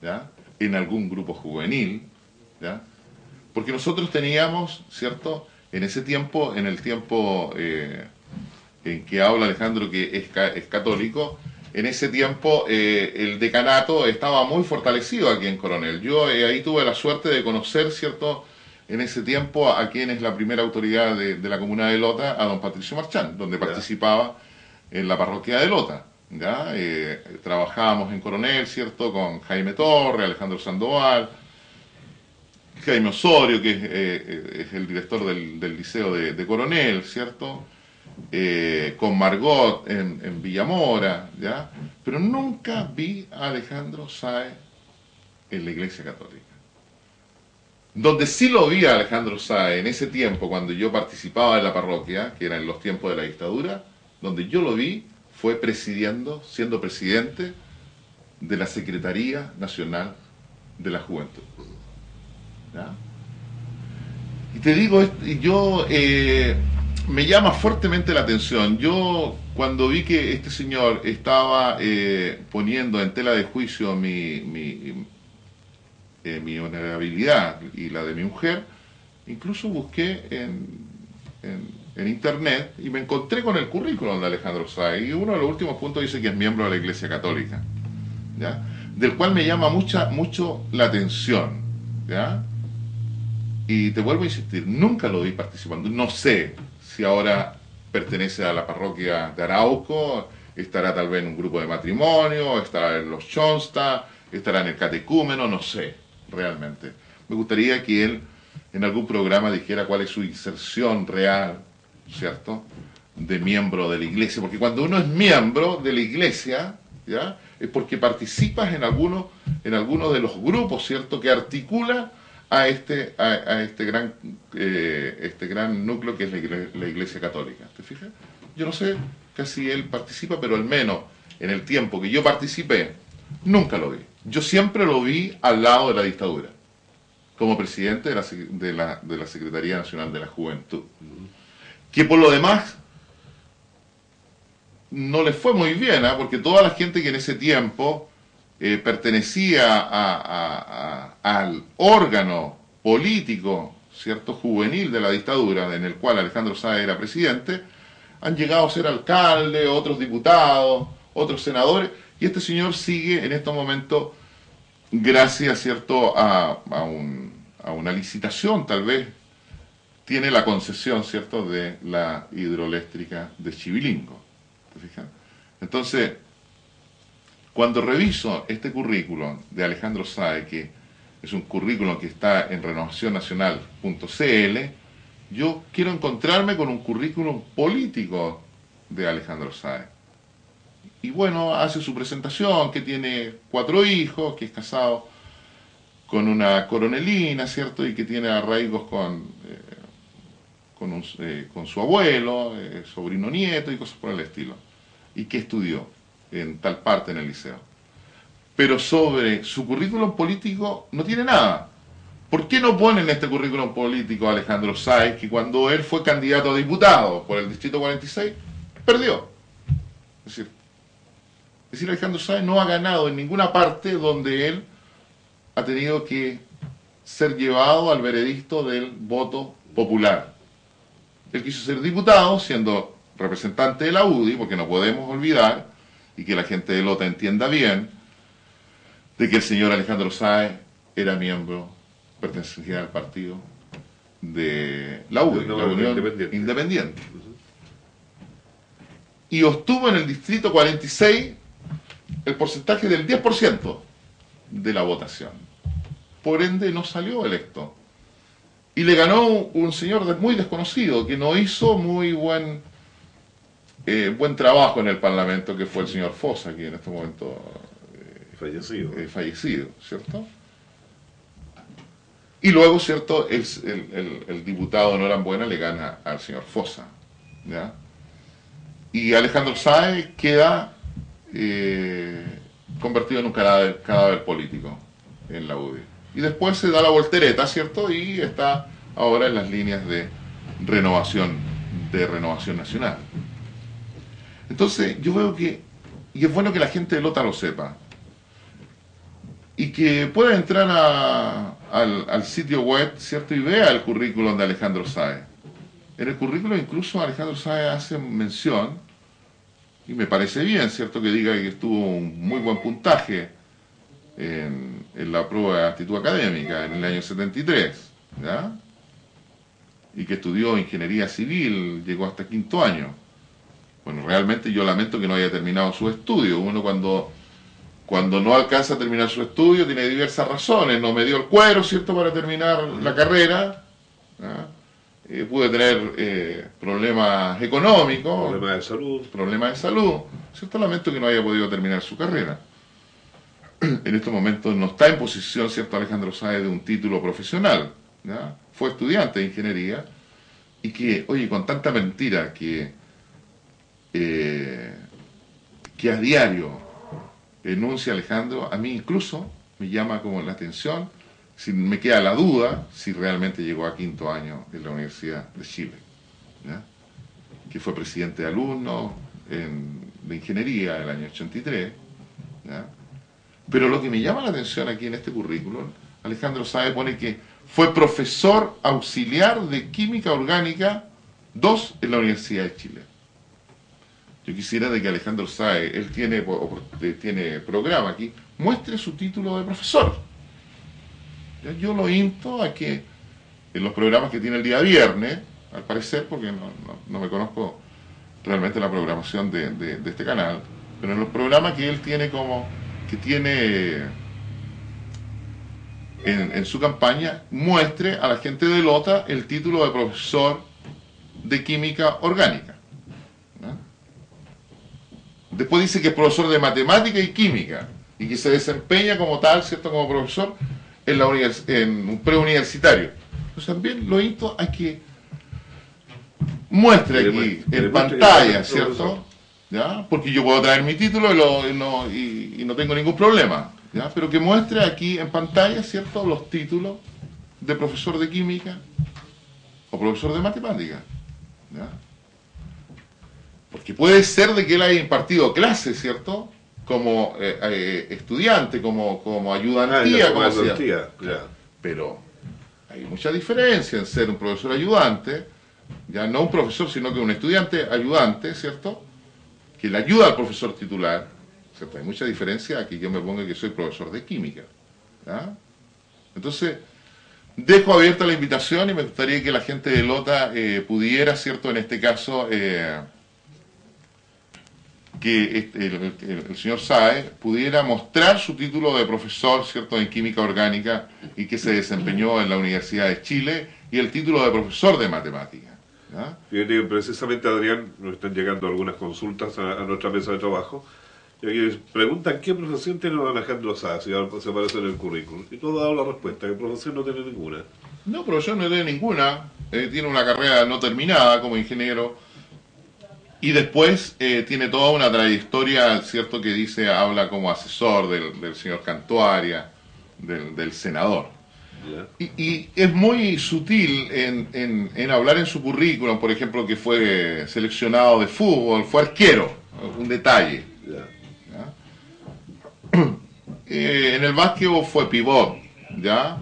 ¿ya? en algún grupo juvenil, ¿ya? porque nosotros teníamos, ¿cierto? En ese tiempo, en el tiempo eh, en que habla Alejandro que es, católico, en ese tiempo eh, el decanato estaba muy fortalecido aquí en Coronel. Yo eh, ahí tuve la suerte de conocer, ¿cierto? en ese tiempo a quien es la primera autoridad de, la comuna de Lota, a don Patricio Marchán, donde participaba en la parroquia de Lota. ¿ya? Eh, trabajábamos en Coronel, ¿cierto? Con Jaime Torre, Alejandro Sandoval, Jaime Osorio, que es, eh, el director del, liceo de, Coronel, ¿cierto? eh, con Margot en, en, Villamora, ¿ya? Pero nunca vi a Alejandro Sáez en la Iglesia Católica. Donde sí lo vi a Alejandro Sáez en ese tiempo, cuando yo participaba en la parroquia, que era en los tiempos de la dictadura, donde yo lo vi fue presidiendo, siendo presidente de la Secretaría Nacional de la Juventud. Y te digo, yo eh, me llama fuertemente la atención. Yo cuando vi que este señor estaba eh, poniendo en tela de juicio mi, mi, eh, honorabilidad y la de mi mujer, incluso busqué en, en, internet y me encontré con el currículum de Alejandro Sáez. Y uno de los últimos puntos dice que es miembro de la Iglesia Católica, ¿ya? del cual me llama mucha, mucho la atención. ¿ya? Y te vuelvo a insistir, nunca lo vi participando. No sé si ahora pertenece a la parroquia de Arauco, estará tal vez en un grupo de matrimonio, estará en los Chonsta, estará en el catecúmeno, no sé, realmente. Me gustaría que él en algún programa dijera cuál es su inserción real, ¿cierto?, de miembro de la iglesia, porque cuando uno es miembro de la iglesia, ¿ya?, es porque participas en alguno, en alguno de los grupos, ¿cierto?, que articula a este, a, este, gran, eh, este gran núcleo que es la iglesia, católica. ¿Te fijas? Yo no sé casi él participa, pero al menos en el tiempo que yo participé, nunca lo vi. Yo siempre lo vi al lado de la dictadura, como presidente de la, de la, de la Secretaría Nacional de la Juventud. Que por lo demás no le fue muy bien, ¿ah? porque toda la gente que en ese tiempo eh, pertenecía al órgano político, cierto, juvenil de la dictadura, en el cual Alejandro Sáez era presidente, han llegado a ser alcalde, otros diputados, otros senadores, y este señor sigue en estos momentos, gracias, cierto, a, una licitación, tal vez, tiene la concesión, cierto, de la hidroeléctrica de Chivilingo. ¿Te? Entonces, cuando reviso este currículum de Alejandro Sae, que es un currículum que está en renovacionnacional.cl, yo quiero encontrarme con un currículum político de Alejandro Sae. Y bueno, hace su presentación, que tiene cuatro hijos, que es casado con una coronelina, ¿cierto? Y que tiene arraigos con, eh, eh, con, su abuelo, eh, sobrino nieto y cosas por el estilo. Y que estudió en tal parte en el liceo. Pero sobre su currículum político no tiene nada. ¿Por qué no pone en este currículum político a Alejandro Sáez que cuando él fue candidato a diputado por el Distrito 46, perdió? Es decir, es decir, Alejandro Sáez no ha ganado en ninguna parte donde él ha tenido que ser llevado al veredicto del voto popular. Él quiso ser diputado, siendo representante de la UDI, porque no podemos olvidar y que la gente de Lota entienda bien de que el señor Alejandro Sáez era miembro, pertenecía al partido de la UDI, la Unión Independiente. Y obtuvo en el distrito 46 el porcentaje del 10% de la votación. Por ende no salió electo. Y le ganó un señor muy desconocido que no hizo muy buen eh, buen trabajo en el Parlamento que fue el señor Fosa, aquí en este momento eh, fallecido. Eh, fallecido, ¿cierto? Y luego, ¿cierto? El, el, diputado Norambuena le gana al señor Fosa, ¿ya? Y Alejandro Sáez queda convertido en un cadáver, cadáver político en la UDI. Y después se da la voltereta, ¿cierto? Y está ahora en las líneas de renovación, de renovación nacional. Entonces, yo veo que, y es bueno que la gente de Lota lo sepa, y que pueda entrar al, sitio web, ¿cierto? Y vea el currículum de Alejandro Sáez. En el currículum incluso Alejandro Sáez hace mención, y me parece bien, ¿cierto? Que diga que estuvo un muy buen puntaje en, en la prueba de actitud académica en el año 73, ¿ya? Y que estudió ingeniería civil, llegó hasta quinto año. Bueno, realmente yo lamento que no haya terminado su estudio. Uno cuando, cuando no alcanza a terminar su estudio tiene diversas razones. No me dio el cuero, ¿cierto?, para terminar la carrera. eh, pude tener eh, problemas económicos, problemas de salud, problemas de salud, ¿cierto? Lamento que no haya podido terminar su carrera. (clears throat) En estos momentos no está en posición, ¿cierto, Alejandro Sáez, de un título profesional, Fue estudiante de ingeniería y que, oye, con tanta mentira que, eh, que a diario enuncia Alejandro, a mí incluso me llama como la atención si me queda la duda si realmente llegó a quinto año en la Universidad de Chile, que fue presidente de alumnos de ingeniería en el año 83. Pero lo que me llama la atención aquí en este currículum, Alejandro Sabe pone que fue profesor auxiliar de química orgánica 2 en la Universidad de Chile. Yo quisiera de que Alejandro Sae, él tiene, tiene programa aquí, muestre su título de profesor. Yo lo insto a que en los programas que tiene el día viernes, al parecer, porque no, me conozco realmente la programación de, este canal, pero en los programas que él tiene como, que tiene en, su campaña, muestre a la gente de Lota el título de profesor de química orgánica. Después dice que es profesor de matemática y química y que se desempeña como tal, ¿cierto? Como profesor en, la en un preuniversitario. Pues también lo insto a que muestre aquí en pantalla, ¿cierto? ¿Ya? Porque yo puedo traer mi título y, no, y, no, tengo ningún problema. ¿ya? Pero que muestre aquí en pantalla, ¿cierto? Los títulos de profesor de química o profesor de matemática. ¿ya? Porque puede ser de que él haya impartido clases, ¿cierto? como eh, eh, estudiante, como, como ayudantía, ah, como ayudantía Pero hay mucha diferencia en ser un profesor ayudante, ya no un profesor, sino que un estudiante ayudante, ¿cierto? Que le ayuda al profesor titular, ¿cierto? Hay mucha diferencia a que yo me ponga que soy profesor de química. Entonces, dejo abierta la invitación y me gustaría que la gente de Lota eh, pudiera, ¿cierto? En este caso, que este, el, señor Sae pudiera mostrar su título de profesor cierto en química orgánica y que se desempeñó en la Universidad de Chile y el título de profesor de matemática. Fíjate, precisamente Adrián, nos están llegando algunas consultas a, nuestra mesa de trabajo y preguntan qué profesión tiene Alejandro Sae, si se aparece en el currículum. Y todo ha dado la respuesta, que profesión no tiene ninguna. No, profesión no tiene ninguna. Eh, tiene una carrera no terminada como ingeniero y después eh, tiene toda una trayectoria, cierto, que dice, habla como asesor del, señor Cantuaria, del, senador. Y, es muy sutil en, hablar en su currículum, por ejemplo, que fue seleccionado de fútbol, fue arquero, un detalle. (clears throat) Eh, en el básquetbol fue pivot, ¿ya?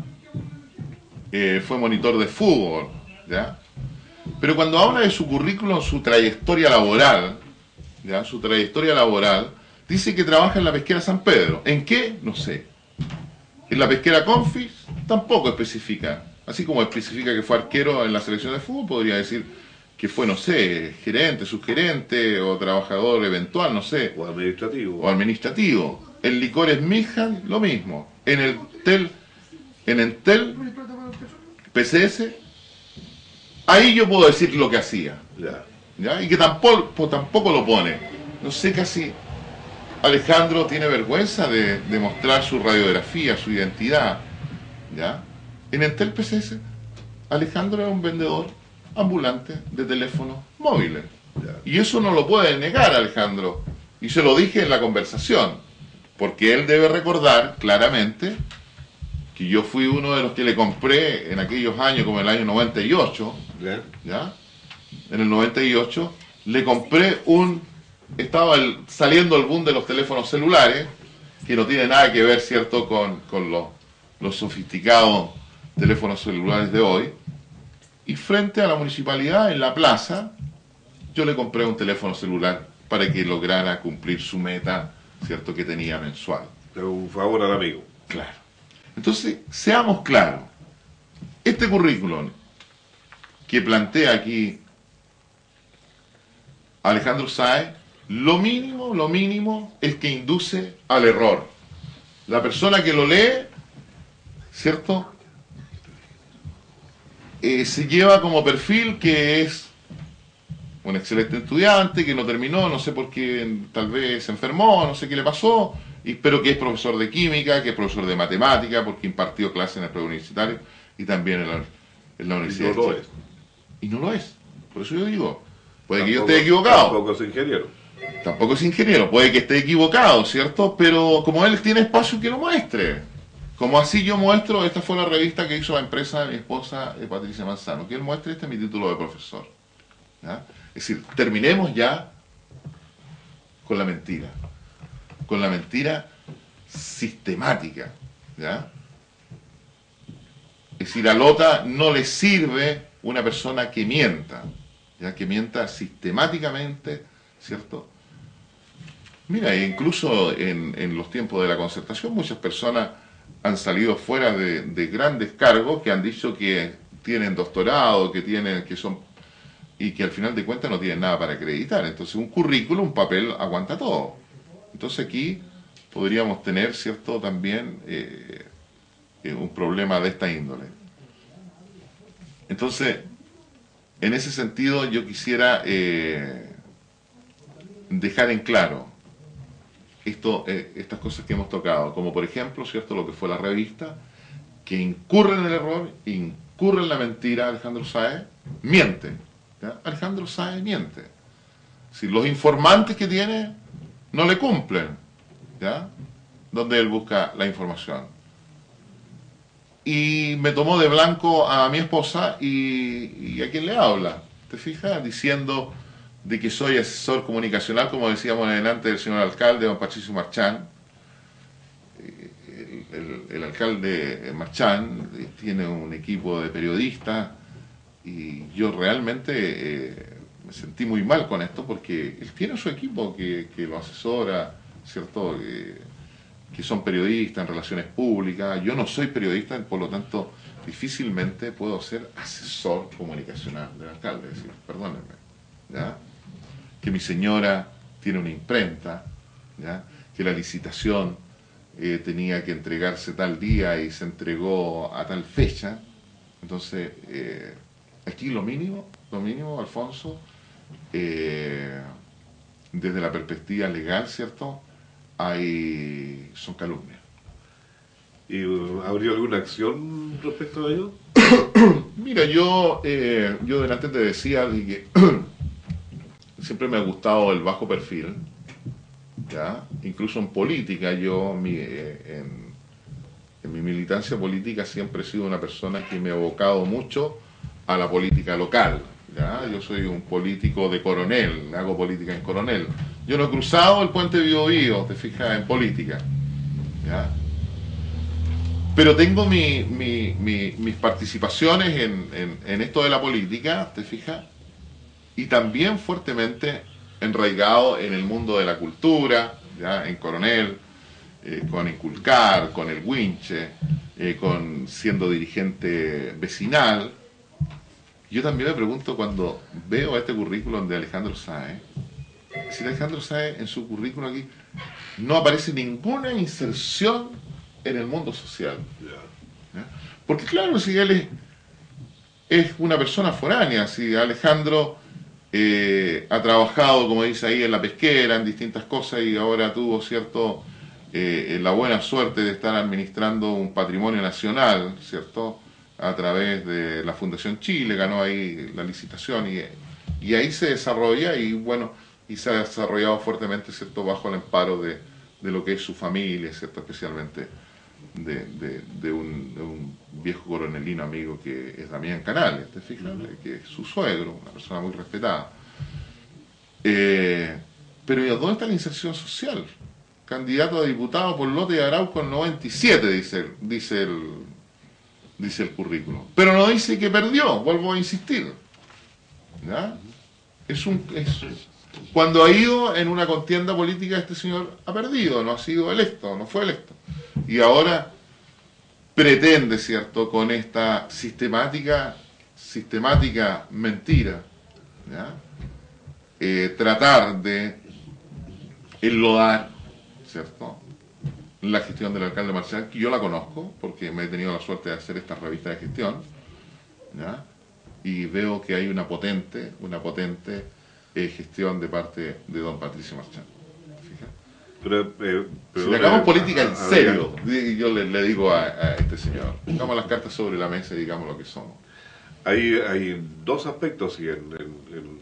Eh, fue monitor de fútbol, ¿ya? Pero cuando habla de su currículum, su trayectoria laboral, ¿ya? su trayectoria laboral, dice que trabaja en la pesquera San Pedro. ¿En qué? No sé. En la pesquera Confis tampoco especifica. Así como especifica que fue arquero en la selección de fútbol, podría decir que fue, no sé, gerente, subgerente o trabajador eventual, no sé. O administrativo. O administrativo. En Licores Mijan, lo mismo. En el TEL, en Entel, PCS, Ahí yo puedo decir lo que hacía. Ya. Y que tampoco, tampoco lo pone. No sé casi. Alejandro tiene vergüenza de, mostrar su radiografía, su identidad. ¿ya? En Entel PCS, Alejandro era un vendedor ambulante de teléfonos móviles. Y eso no lo puede negar Alejandro. Y se lo dije en la conversación. Porque él debe recordar claramente que yo fui uno de los que le compré en aquellos años, como en el año 98, ¿ya? En el 98, le compré un... Estaba saliendo el boom de los teléfonos celulares, que no tiene nada que ver, ¿cierto?, con, los, los sofisticados teléfonos celulares de hoy. Y frente a la municipalidad, en la plaza, yo le compré un teléfono celular para que lograra cumplir su meta, ¿cierto?, que tenía mensual. un favor al amigo. Claro. Entonces, seamos claros. Este currículum que plantea aquí Alejandro Saez, lo mínimo, lo mínimo es que induce al error. La persona que lo lee, ¿cierto? eh, se lleva como perfil que es un excelente estudiante, que no terminó, no sé por qué, tal vez se enfermó, no sé qué le pasó, y, pero que es profesor de química, que es profesor de matemática, porque impartió clases en el preuniversitario y también en la, en la Universidad y no lo es. Y no lo es. Por eso yo digo, puede que yo esté equivocado. Tampoco es ingeniero. Tampoco es ingeniero, puede que esté equivocado, ¿cierto? Pero como él tiene espacio, que lo muestre. Como así yo muestro, esta fue la revista que hizo la empresa de mi esposa eh, Patricia Manzano, que él muestre este es mi título de profesor. Es decir, terminemos ya con la mentira, con la mentira sistemática. ¿ya? Es decir, a Lota no le sirve una persona que mienta, ya que mienta sistemáticamente, ¿cierto? Mira, incluso en, en los tiempos de la concertación muchas personas han salido fuera de, grandes cargos que han dicho que tienen doctorado, que tienen, que son y que al final de cuentas no tienen nada para acreditar. Entonces un currículum, un papel aguanta todo. Entonces aquí podríamos tener, cierto, también eh, eh, un problema de esta índole. Entonces, en ese sentido yo quisiera eh, dejar en claro esto, estas cosas que hemos tocado, como por ejemplo, ¿cierto?, lo que fue la revista, que incurre en el error, incurre en la mentira, Alejandro Saez, miente. Alejandro Saez miente. Si los informantes que tiene no le cumplen, ¿ya? Donde él busca la información. Y me tomó de blanco a mi esposa y, a quien le habla, ¿te fijas? Diciendo de que soy asesor comunicacional, como decíamos delante del señor alcalde, don Patricio Marchán. El, alcalde Marchán eh, tiene un equipo de periodistas y yo realmente eh, me sentí muy mal con esto porque él tiene su equipo que, lo asesora, ¿cierto? que son periodistas en relaciones públicas. Yo no soy periodista, por lo tanto, difícilmente puedo ser asesor comunicacional del alcalde. Es decir, perdónenme. ¿ya? que mi señora tiene una imprenta, que la licitación eh, tenía que entregarse tal día y se entregó a tal fecha. Entonces, eh, aquí lo mínimo, lo mínimo, Alfonso, eh, desde la perspectiva legal, ¿cierto? Hay, son calumnias. ¿Y habría alguna acción respecto a ello? (coughs) Mira, yo, yo delante te decía de que (coughs) siempre me ha gustado el bajo perfil, ¿ya? incluso en política, yo mi, eh, en, mi militancia política siempre he sido una persona que me ha abocado mucho a la política local. ¿Ya? Yo soy un político de coronel, hago política en coronel. Yo no he cruzado el puente Bio, Bio te fijas, en política. ¿ya? Pero tengo mi, mis participaciones en, esto de la política, te fijas, y también fuertemente enraigado en el mundo de la cultura, ¿ya? en Coronel, eh, con Inculcar, con el Winche, eh, con siendo dirigente vecinal. Yo también me pregunto cuando veo este currículum de Alejandro Saez, si Alejandro Saez en su currículum aquí no aparece ninguna inserción en el mundo social. Porque claro, si él es, es una persona foránea, si Alejandro eh, ha trabajado, como dice ahí, en la pesquera, en distintas cosas y ahora tuvo cierto eh, la buena suerte de estar administrando un patrimonio nacional, ¿cierto? A través de la Fundación Chile, ganó ahí la licitación y, y ahí se desarrolla y bueno, y se ha desarrollado fuertemente, ¿cierto? Bajo el amparo de, de lo que es su familia, ¿cierto? Especialmente de, de, un, viejo coronelino amigo que es Damián Canales, ¿te fijas? Que es su suegro, una persona muy respetada. Eh, pero ¿dónde está la inserción social? Candidato a diputado por Lote de Arauco en 97, dice, dice, el, dice el currículum. Pero no dice que perdió, vuelvo a insistir. ¿Ya? Es un, es, cuando ha ido en una contienda política, este señor ha perdido, no ha sido electo, no fue electo. Y ahora pretende, ¿cierto?, con esta sistemática, sistemática mentira, eh, tratar de enlodar, ¿cierto?, la gestión del alcalde Marcial, que yo la conozco, porque me he tenido la suerte de hacer esta revista de gestión, y veo que hay una potente, una potente eh, gestión de parte de don Patricio Marchán. Pero, eh, si le hagamos política en serio, yo le, digo a, este señor, pongamos las cartas sobre la mesa y digamos lo que somos. Hay, hay dos aspectos en,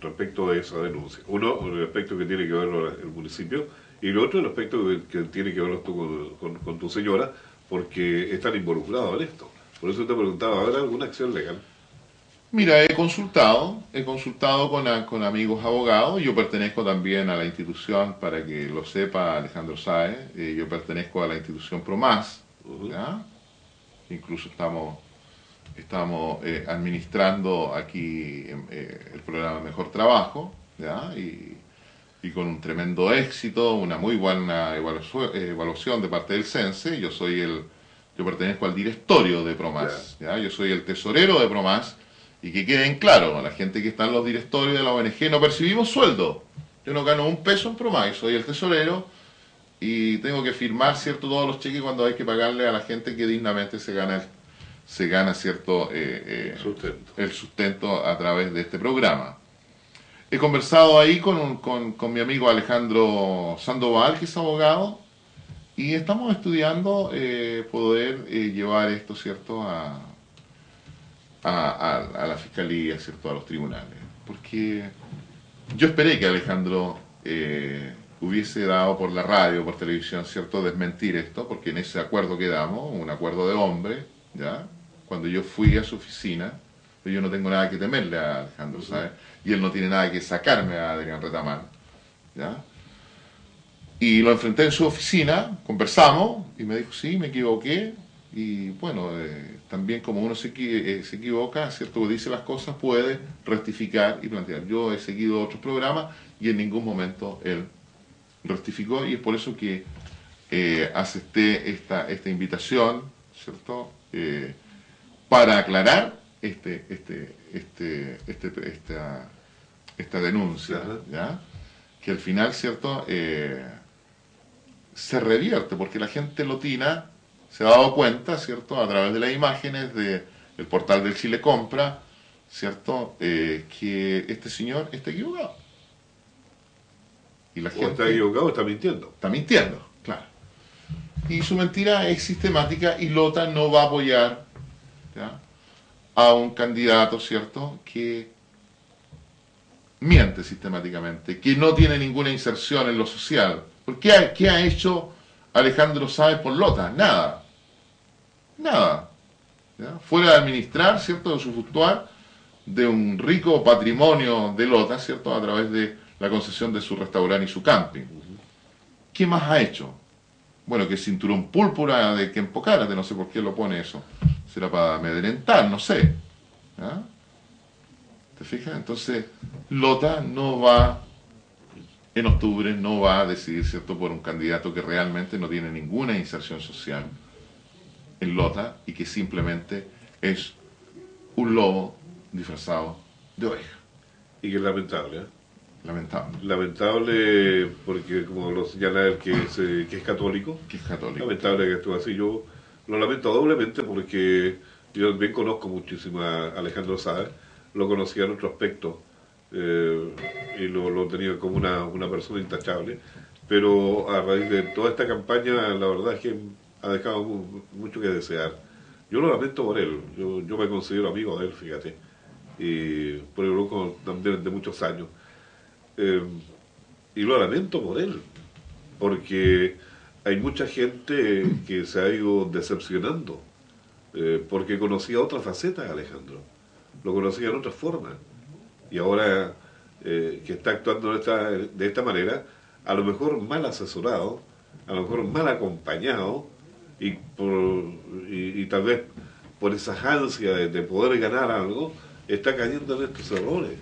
respecto de esa denuncia. Uno, el aspecto que tiene que ver el municipio, y el otro, el aspecto que, tiene que ver tú con, tu señora, porque están involucrados en esto. Por eso te preguntaba, ¿habrá alguna acción legal? Mira, he consultado, he consultado con, con amigos abogados, yo pertenezco también a la institución, para que lo sepa Alejandro Sáez, eh, yo pertenezco a la institución PROMAS, incluso estamos, estamos eh, administrando aquí eh, el programa Mejor Trabajo, Y, y, con un tremendo éxito, una muy buena evaluación de parte del CENSE, yo soy el, yo pertenezco al directorio de PROMAS, ¿ya? yo soy el tesorero de PROMAS, y que queden claro, la gente que está en los directorios de la ONG no percibimos sueldo. Yo no gano un peso en Promay, soy el tesorero y tengo que firmar cierto todos los cheques cuando hay que pagarle a la gente que dignamente se gana se gana cierto eh, eh, sustento. el sustento a través de este programa. He conversado ahí con, con, mi amigo Alejandro Sandoval, que es abogado, y estamos estudiando eh, poder llevar esto, ¿cierto?, a, a, la fiscalía, ¿cierto? a los tribunales. Porque yo esperé que Alejandro eh, hubiese dado por la radio, por televisión, ¿cierto?, desmentir esto, porque en ese acuerdo quedamos, un acuerdo de hombre, ¿ya? Cuando yo fui a su oficina, yo no tengo nada que temerle a Alejandro, ¿sabes? Y él no tiene nada que sacarme a Adrián Retamar, ¿ya? Y lo enfrenté en su oficina, conversamos, y me dijo, sí, me equivoqué, y bueno, eh, también como uno se, eh, se, equivoca, ¿cierto? Dice las cosas, puede rectificar y plantear. Yo he seguido otros programas y en ningún momento él rectificó y es por eso que eh, acepté esta, esta invitación, ¿cierto? para aclarar este, este, este, este, esta, esta denuncia, ¿ya? Que al final, ¿cierto? se revierte porque la gente lotina se ha dado cuenta, ¿cierto?, a través de las imágenes del portal del Chile Compra, ¿cierto?, eh, que este señor está equivocado. Y la gente está equivocado está mintiendo. Está mintiendo, claro. Y su mentira es sistemática y Lota no va a apoyar a un candidato, ¿cierto?, que miente sistemáticamente, que no tiene ninguna inserción en lo social. ¿Por qué ha hecho Alejandro sabe por Lota, nada. Nada. Fuera de administrar, ¿cierto?, de su fluctuar de un rico patrimonio de Lota, ¿cierto?, a través de la concesión de su restaurante y su camping. ¿Qué más ha hecho? Bueno, que cinturón púrpura de que de no sé por qué lo pone eso. Será para amedrentar, no sé. ¿Te fijas? Entonces, Lota no va en octubre no va a decidir ¿cierto? por un candidato que realmente no tiene ninguna inserción social en Lota y que simplemente es un lobo disfrazado de oveja. Y que es lamentable. ¿eh? Lamentable. Lamentable porque, como lo señala él, que es, eh, que es católico. Que es católico. Lamentable que así. Yo lo lamento doblemente porque yo bien conozco muchísimo a Alejandro Sáez, lo conocía en otro aspecto eh, y lo, lo tenía como una, una persona intachable, pero a raíz de toda esta campaña la verdad es que ha dejado mucho que desear. Yo lo lamento por él, yo, yo me considero amigo de él, fíjate, y por el grupo también de muchos años. Eh, y lo lamento por él, porque hay mucha gente que se ha ido decepcionando, eh, porque conocía otra faceta de Alejandro, lo conocía en otra forma y ahora eh, que está actuando de esta, de esta manera, a lo mejor mal asesorado, a lo mejor mal acompañado y, por, y, tal vez por esa ansia de, poder ganar algo, está cayendo en estos errores.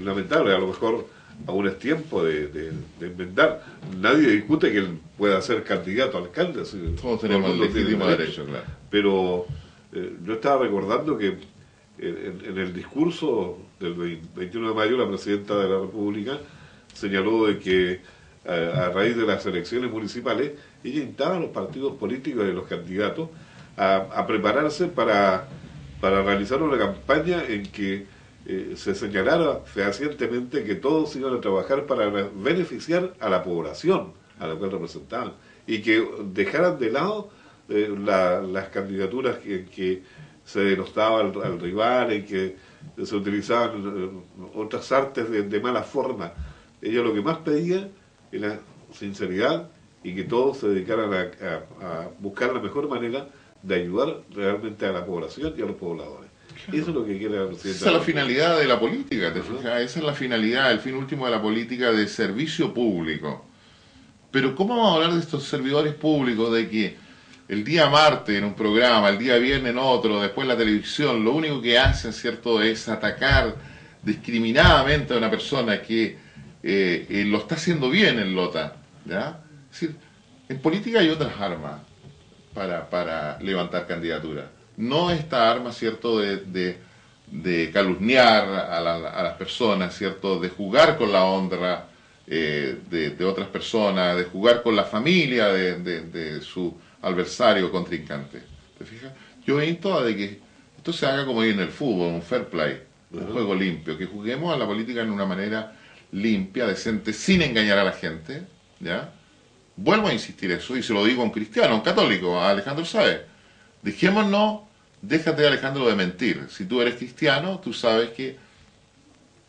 lamentable, a lo mejor aún es tiempo de, de, enmendar. Nadie discute que él pueda ser candidato a alcalde. Todos tenemos legítimo derecho, claro. Pero eh, yo estaba recordando que en, el discurso del 21 de mayo la presidenta de la República señaló de que a, raíz de las elecciones municipales ella instaba a los partidos políticos y a los candidatos a, prepararse para, para realizar una campaña en que eh, se señalara fehacientemente que todos iban a trabajar para beneficiar a la población a la cual representaban y que dejaran de lado eh, las candidaturas que, que se denostaba al, rival y que se utilizaban eh, otras artes de, mala forma. Ella lo que más pedía era sinceridad y que todos se dedicaran a, buscar la mejor manera de ayudar realmente a la población y a los pobladores. (laughs) Esa es la finalidad de la política, Esa es la finalidad, el fin último de la política de servicio público. Pero ¿cómo vamos a hablar de estos servidores públicos de que el día martes en un programa, el día viernes en otro, después en la televisión, lo único que hacen, ¿cierto?, es atacar discriminadamente a una persona que eh, eh, lo está haciendo bien en Lota, ¿ya? Es decir, en política hay otras armas para, para levantar candidaturas. No esta arma, ¿cierto?, de, de, calumniar a, a, las personas, ¿cierto?, de jugar con la honra eh, de, otras personas, de jugar con la familia de, su adversario contrincante. ¿Te fijas? Yo invito a de que esto se haga como en el fútbol, un fair play, un juego limpio, que juguemos a la política en una manera limpia, decente, sin engañar a la gente, ¿ya? Vuelvo a insistir eso, y se lo digo a un cristiano, a un católico, a Alejandro Sáez. Dejémonos, déjate Alejandro de mentir. Si tú eres cristiano, tú sabes que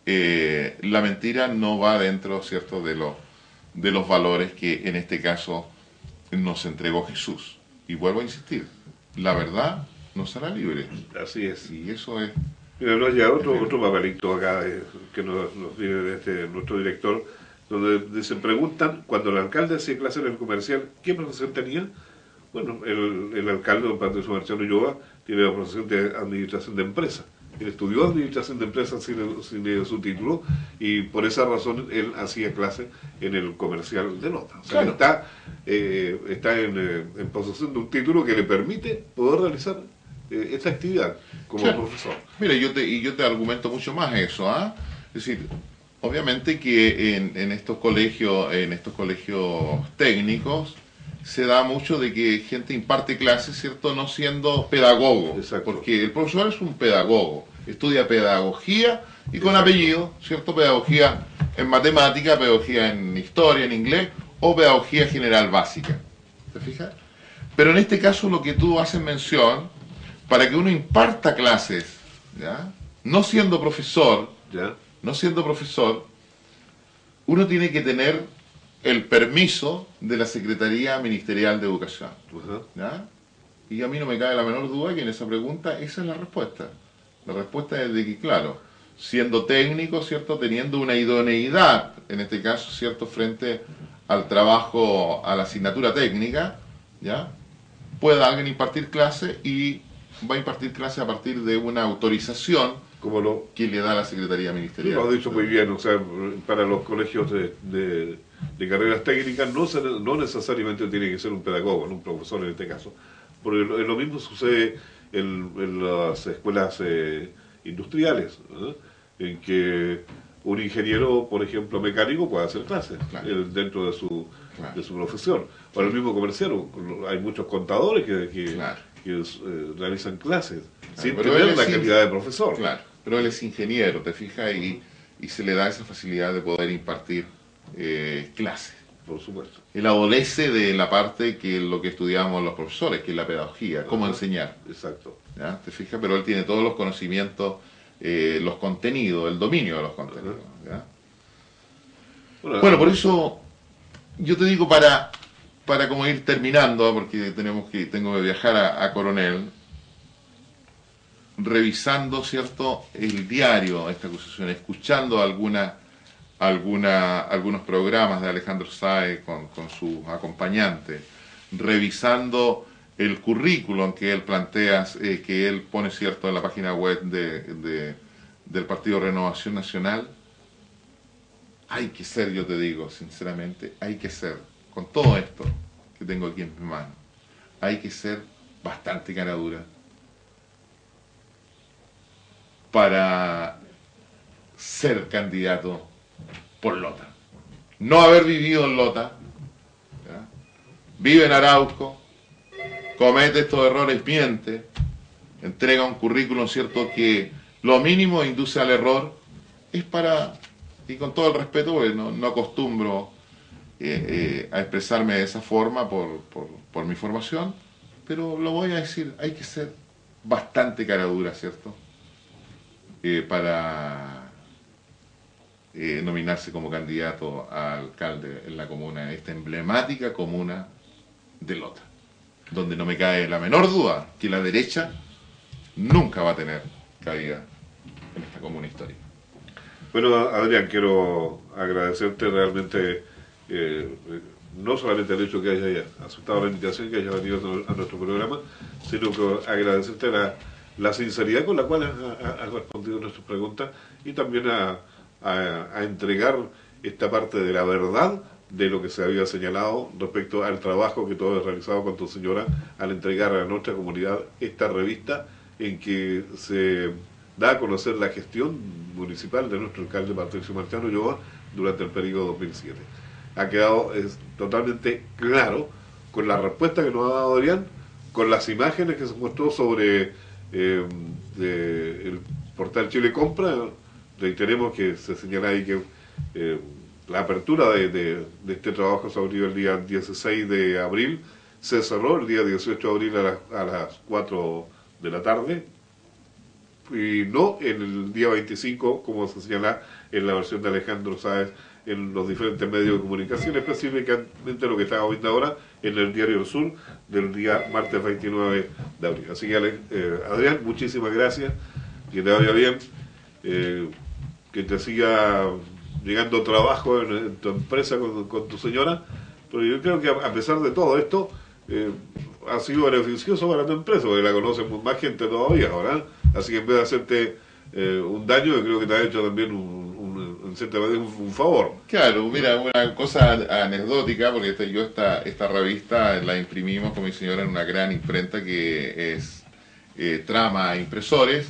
eh, la mentira no va dentro, ¿cierto?, de, lo, de los valores que en este caso nos entregó Jesús. Y vuelvo a insistir, la verdad nos será libre. Así es. Y eso es... Mira, nos llega otro, otro papelito acá eh, que nos, nos viene de este, nuestro director, donde se preguntan, cuando el alcalde hacía clase en el comercial, ¿qué profesión tenía? Bueno, el, el alcalde, don Patricio Marciano Ulloa, tiene la profesión de administración de empresas. Él estudió administración de empresas sin, sin, su título y por esa razón él hacía clase en el comercial de nota. O sea, está, eh, está en, eh, en, posesión de un título que le permite poder realizar eh, esta actividad como profesor. Mira, yo te, y yo te argumento mucho más eso, ¿ah? Es decir, obviamente que en, en estos colegios, en estos colegios técnicos, se da mucho de que gente imparte clases, ¿cierto? No siendo pedagogo. Porque el profesor es un pedagogo. Estudia pedagogía y con apellido, ¿cierto? Pedagogía en matemática, pedagogía en historia, en inglés o pedagogía general básica. ¿Te fijas? Pero en este caso lo que tú haces mención, para que uno imparta clases, ¿ya? No siendo profesor, ¿ya? No siendo profesor, uno tiene que tener el permiso de la Secretaría Ministerial de Educación. Y a mí no me cabe la menor duda que en esa pregunta esa es la respuesta. La respuesta es de que, claro, siendo técnico, ¿cierto? Teniendo una idoneidad, en este caso, ¿cierto? Frente al trabajo, a la asignatura técnica, ¿ya? Pueda alguien impartir clase y va a impartir clase a partir de una autorización como lo, que le da la Secretaría Ministerial. Lo ha dicho muy bien, o sea, para los colegios de de carreras técnicas no, no necesariamente tiene que ser un pedagogo, un profesor en este caso, porque lo, mismo sucede en, las escuelas eh, industriales, en que un ingeniero, por ejemplo, mecánico puede hacer clases dentro de su, de su profesión. O el mismo comercial, hay muchos contadores que, que, eh, realizan clases sin tener la calidad de profesor. Claro, pero él es ingeniero, te fijas, y, y se le da esa facilidad de poder impartir eh, clase, por supuesto. Él adolece de la parte que es lo que estudiamos los profesores, que es la pedagogía, cómo enseñar. Exacto. ¿Ya? ¿Te fijas? Pero él tiene todos los conocimientos, eh, los contenidos, el dominio de los contenidos. Bueno, por eso yo te digo para, para como ir terminando, porque tenemos que, tengo que viajar a, a Coronel, revisando, ¿cierto?, el diario, esta acusación, escuchando alguna alguna, algunos programas de Alejandro Sae con, con sus acompañantes, revisando el currículum que él plantea, eh, que él pone cierto en la página web de, del Partido Renovación Nacional, hay que ser, yo te digo sinceramente, hay que ser, con todo esto que tengo aquí en mi mano, hay que ser bastante caradura para ser candidato por Lota. No haber vivido en Lota, vive en Arauco, comete estos errores, miente, entrega un currículum, ¿cierto?, que lo mínimo induce al error, es para, y con todo el respeto, porque no, acostumbro eh, eh, a expresarme de esa forma por, por, mi formación, pero lo voy a decir, hay que ser bastante cara dura, ¿cierto?, eh, para nominarse como candidato a alcalde en la comuna, esta emblemática comuna de Lota, donde no me cae la menor duda que la derecha nunca va a tener caída en esta comuna histórica. Bueno, Adrián, quiero agradecerte realmente, eh, no solamente el hecho que hayas aceptado la invitación, que hayas venido a nuestro programa, sino que agradecerte la, sinceridad con la cual has, respondido nuestras preguntas y también a, a entregar esta parte de la verdad de lo que se había señalado respecto al trabajo que tú has realizado con tu señora al entregar a nuestra comunidad esta revista en que se da a conocer la gestión municipal de nuestro alcalde Patricio Marchano Yoa durante el periodo 2007. Ha quedado totalmente claro con la respuesta que nos ha dado Adrián, con las imágenes que se mostró sobre eh, el portal Chile Compra, reiteremos que se señala ahí que eh, la apertura de, este trabajo se abrió el día 16 de abril, se cerró el día 18 de abril a, las 4 de la tarde, y no en el día 25, como se señala en la versión de Alejandro Sáez en los diferentes medios de comunicación, específicamente lo que estamos viendo ahora en el Diario del Sur del día martes 29 de abril. Así que, eh, Adrián, muchísimas gracias, que te vaya bien, eh, que te siga llegando trabajo en, tu empresa con, tu señora, pero yo creo que a, pesar de todo esto, eh, ha sido beneficioso para tu empresa, porque la conoce más gente todavía, ¿verdad? Así que en vez de hacerte eh, un daño, yo creo que te ha hecho también un, un, favor. Claro, mira, una cosa anecdótica, porque este, yo esta, esta revista la imprimimos con mi señora en una gran imprenta que es eh, Trama Impresores,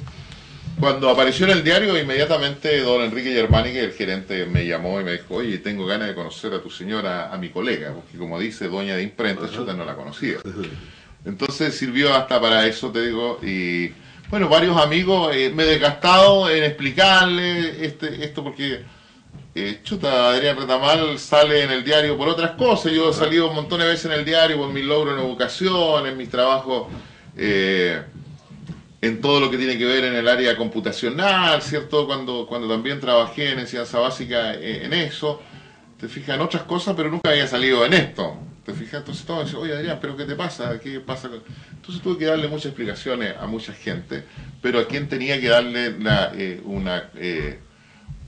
cuando apareció en el diario, inmediatamente don Enrique Germani, que el gerente, me llamó y me dijo, oye, tengo ganas de conocer a tu señora, a mi colega, porque como dice doña de imprenta, yo no la conocía. Entonces sirvió hasta para eso, te digo, y bueno, varios amigos, eh, me he desgastado en explicarle este, esto porque, eh, chuta, Adrián Retamal sale en el diario por otras cosas, yo he salido un montón de veces en el diario por mis logros en educación, en mis trabajos... Eh, en todo lo que tiene que ver en el área computacional, ¿cierto? Cuando, cuando también trabajé en enseñanza básica eh, en eso, te fijas en otras cosas, pero nunca había salido en esto. ¿Te fijas? Entonces todo dice, oye Adrián, ¿pero qué te pasa? ¿Qué pasa? Entonces tuve que darle muchas explicaciones a mucha gente, pero a quien tenía que darle la, eh, una, eh,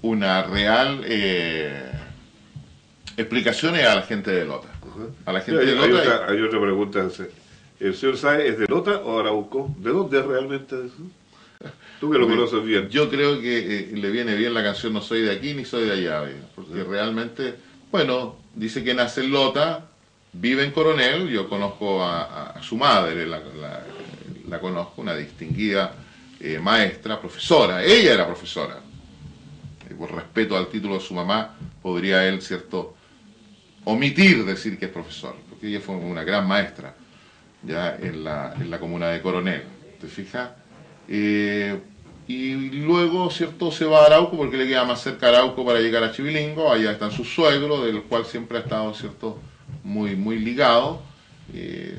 una real eh, explicaciones a la gente de Lota. A la gente de Lota. Hay otra, hay otra pregunta. ¿El señor Saez es de Lota o Arauco? ¿De dónde es realmente eso? Tú que lo conoces bien. Yo creo que eh, le viene bien la canción No soy de aquí ni soy de allá, porque realmente, bueno, dice que nace en Lota, vive en Coronel, yo conozco a, su madre, la, conozco, una distinguida eh, maestra, profesora, ella era profesora. Y por respeto al título de su mamá, podría él, ¿cierto?, omitir decir que es profesor, porque ella fue una gran maestra ya en la, en la comuna de Coronel, ¿te fijas? Eh, y luego, ¿cierto? Se va a Arauco porque le queda más cerca a Arauco para llegar a Chivilingo, allá están sus suegros, del cual siempre ha estado, ¿cierto? Muy, muy ligado. Eh,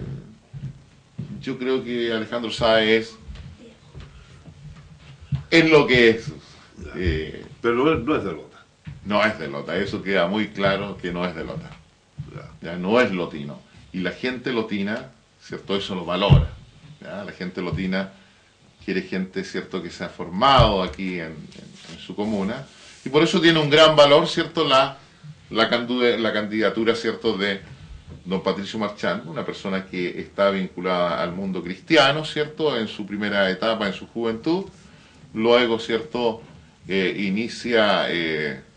yo creo que Alejandro Sáez es lo que es. Eh, Pero no es, no es de Lota. No es de Lota, eso queda muy claro que no es de Lota. Ya, no es lotino. Y la gente lotina ¿cierto? Eso lo valora. La gente lotina quiere gente, ¿cierto?, que se ha formado aquí en, su comuna, y por eso tiene un gran valor, ¿cierto?, la, la, candidatura, ¿cierto?, de don Patricio Marchán, una persona que está vinculada al mundo cristiano, ¿cierto?, en su primera etapa, en su juventud, luego, ¿cierto?, eh, inicia... Eh,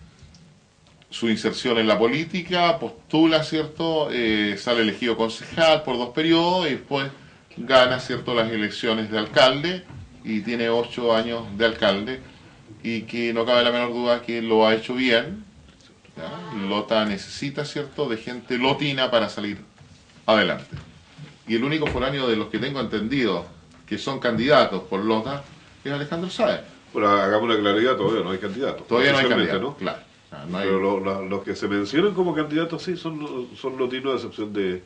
su inserción en la política, postula, ¿cierto? Eh, sale elegido concejal por dos periodos y después gana, ¿cierto?, las elecciones de alcalde y tiene ocho años de alcalde y que no cabe la menor duda que lo ha hecho bien. Lota necesita, ¿cierto?, de gente lotina para salir adelante. Y el único foráneo de los que tengo entendido que son candidatos por Lota es Alejandro Sáez. Bueno, hagamos una claridad, todavía no hay candidatos. Todavía no hay candidatos, claro. Pero los que se mencionan como candidatos sí son, son lotinos a excepción de,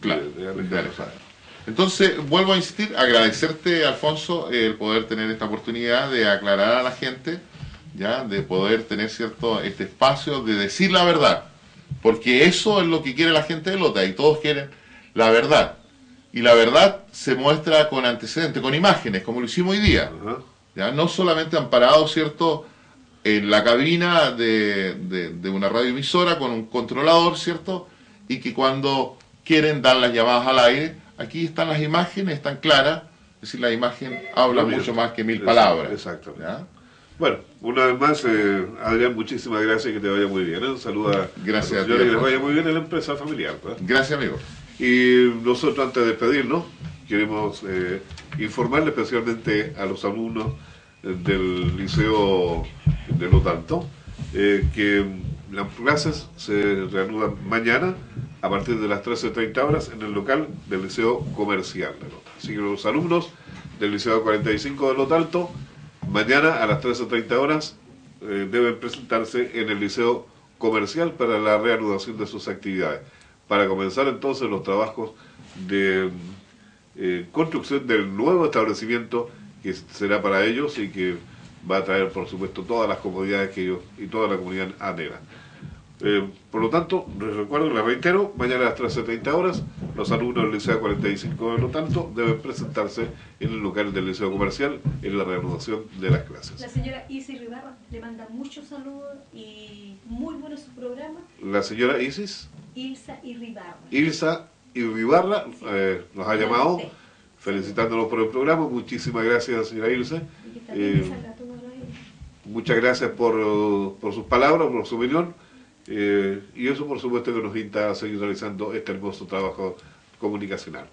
claro, de, Alejandro Sáez. Entonces, vuelvo a insistir, agradecerte, Alfonso, el poder tener esta oportunidad de aclarar a la gente, ya, de poder tener cierto este espacio de decir la verdad, porque eso es lo que quiere la gente de Lota y todos quieren la verdad. Y la verdad se muestra con antecedentes, con imágenes, como lo hicimos hoy día. ¿ya? No solamente amparado, ¿cierto?, en la cabina de, de, una radioemisora con un controlador, ¿cierto? Y que cuando quieren dar las llamadas al aire, aquí están las imágenes, están claras, es decir, la imagen habla mucho más que mil palabras. Exacto. Bueno, una vez más, eh, Adrián, muchísimas gracias y que te vaya muy bien. ¿eh? Saluda gracias a, los que les vaya muy bien en la empresa familiar. Gracias, amigo. Y nosotros, antes de despedirnos, queremos eh, informarle especialmente a los alumnos del Liceo de Los Altos que las clases se reanudan mañana a partir de las 13.30 horas en el local del Liceo Comercial de Lota. Así que los alumnos del Liceo 45 de Lota Alto Mañana a las 13.30 horas eh, deben presentarse en el Liceo Comercial para la reanudación de sus actividades, para comenzar entonces los trabajos de eh, construcción del nuevo establecimiento que será para ellos y que va a traer, por supuesto, todas las comodidades que ellos y toda la comunidad anhela. Eh, por lo tanto, les recuerdo, les reitero, mañana a las 13.30 horas, los alumnos del Liceo 45 de lo tanto deben presentarse en el local del Liceo Comercial en la reanudación de las clases. La señora Isis Ribarra le manda muchos saludos y muy bueno su programa. La señora Isis. Ilsa Irribarra. Ilsa Irribarra eh, nos ha llamado felicitándonos por el programa. Muchísimas gracias, señora Ilse. Eh, muchas gracias por, por sus palabras, por su opinión. Eh, y eso por supuesto que nos invita a seguir realizando este hermoso trabajo comunicacional.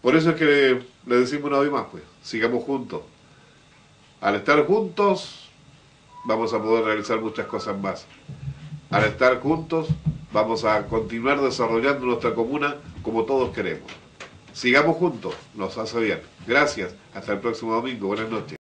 Por eso es que le decimos una vez más, pues, sigamos juntos. Al estar juntos vamos a poder realizar muchas cosas más. Al estar juntos vamos a continuar desarrollando nuestra comuna como todos queremos. Sigamos juntos, nos hace bien. Gracias, hasta el próximo domingo, buenas noches.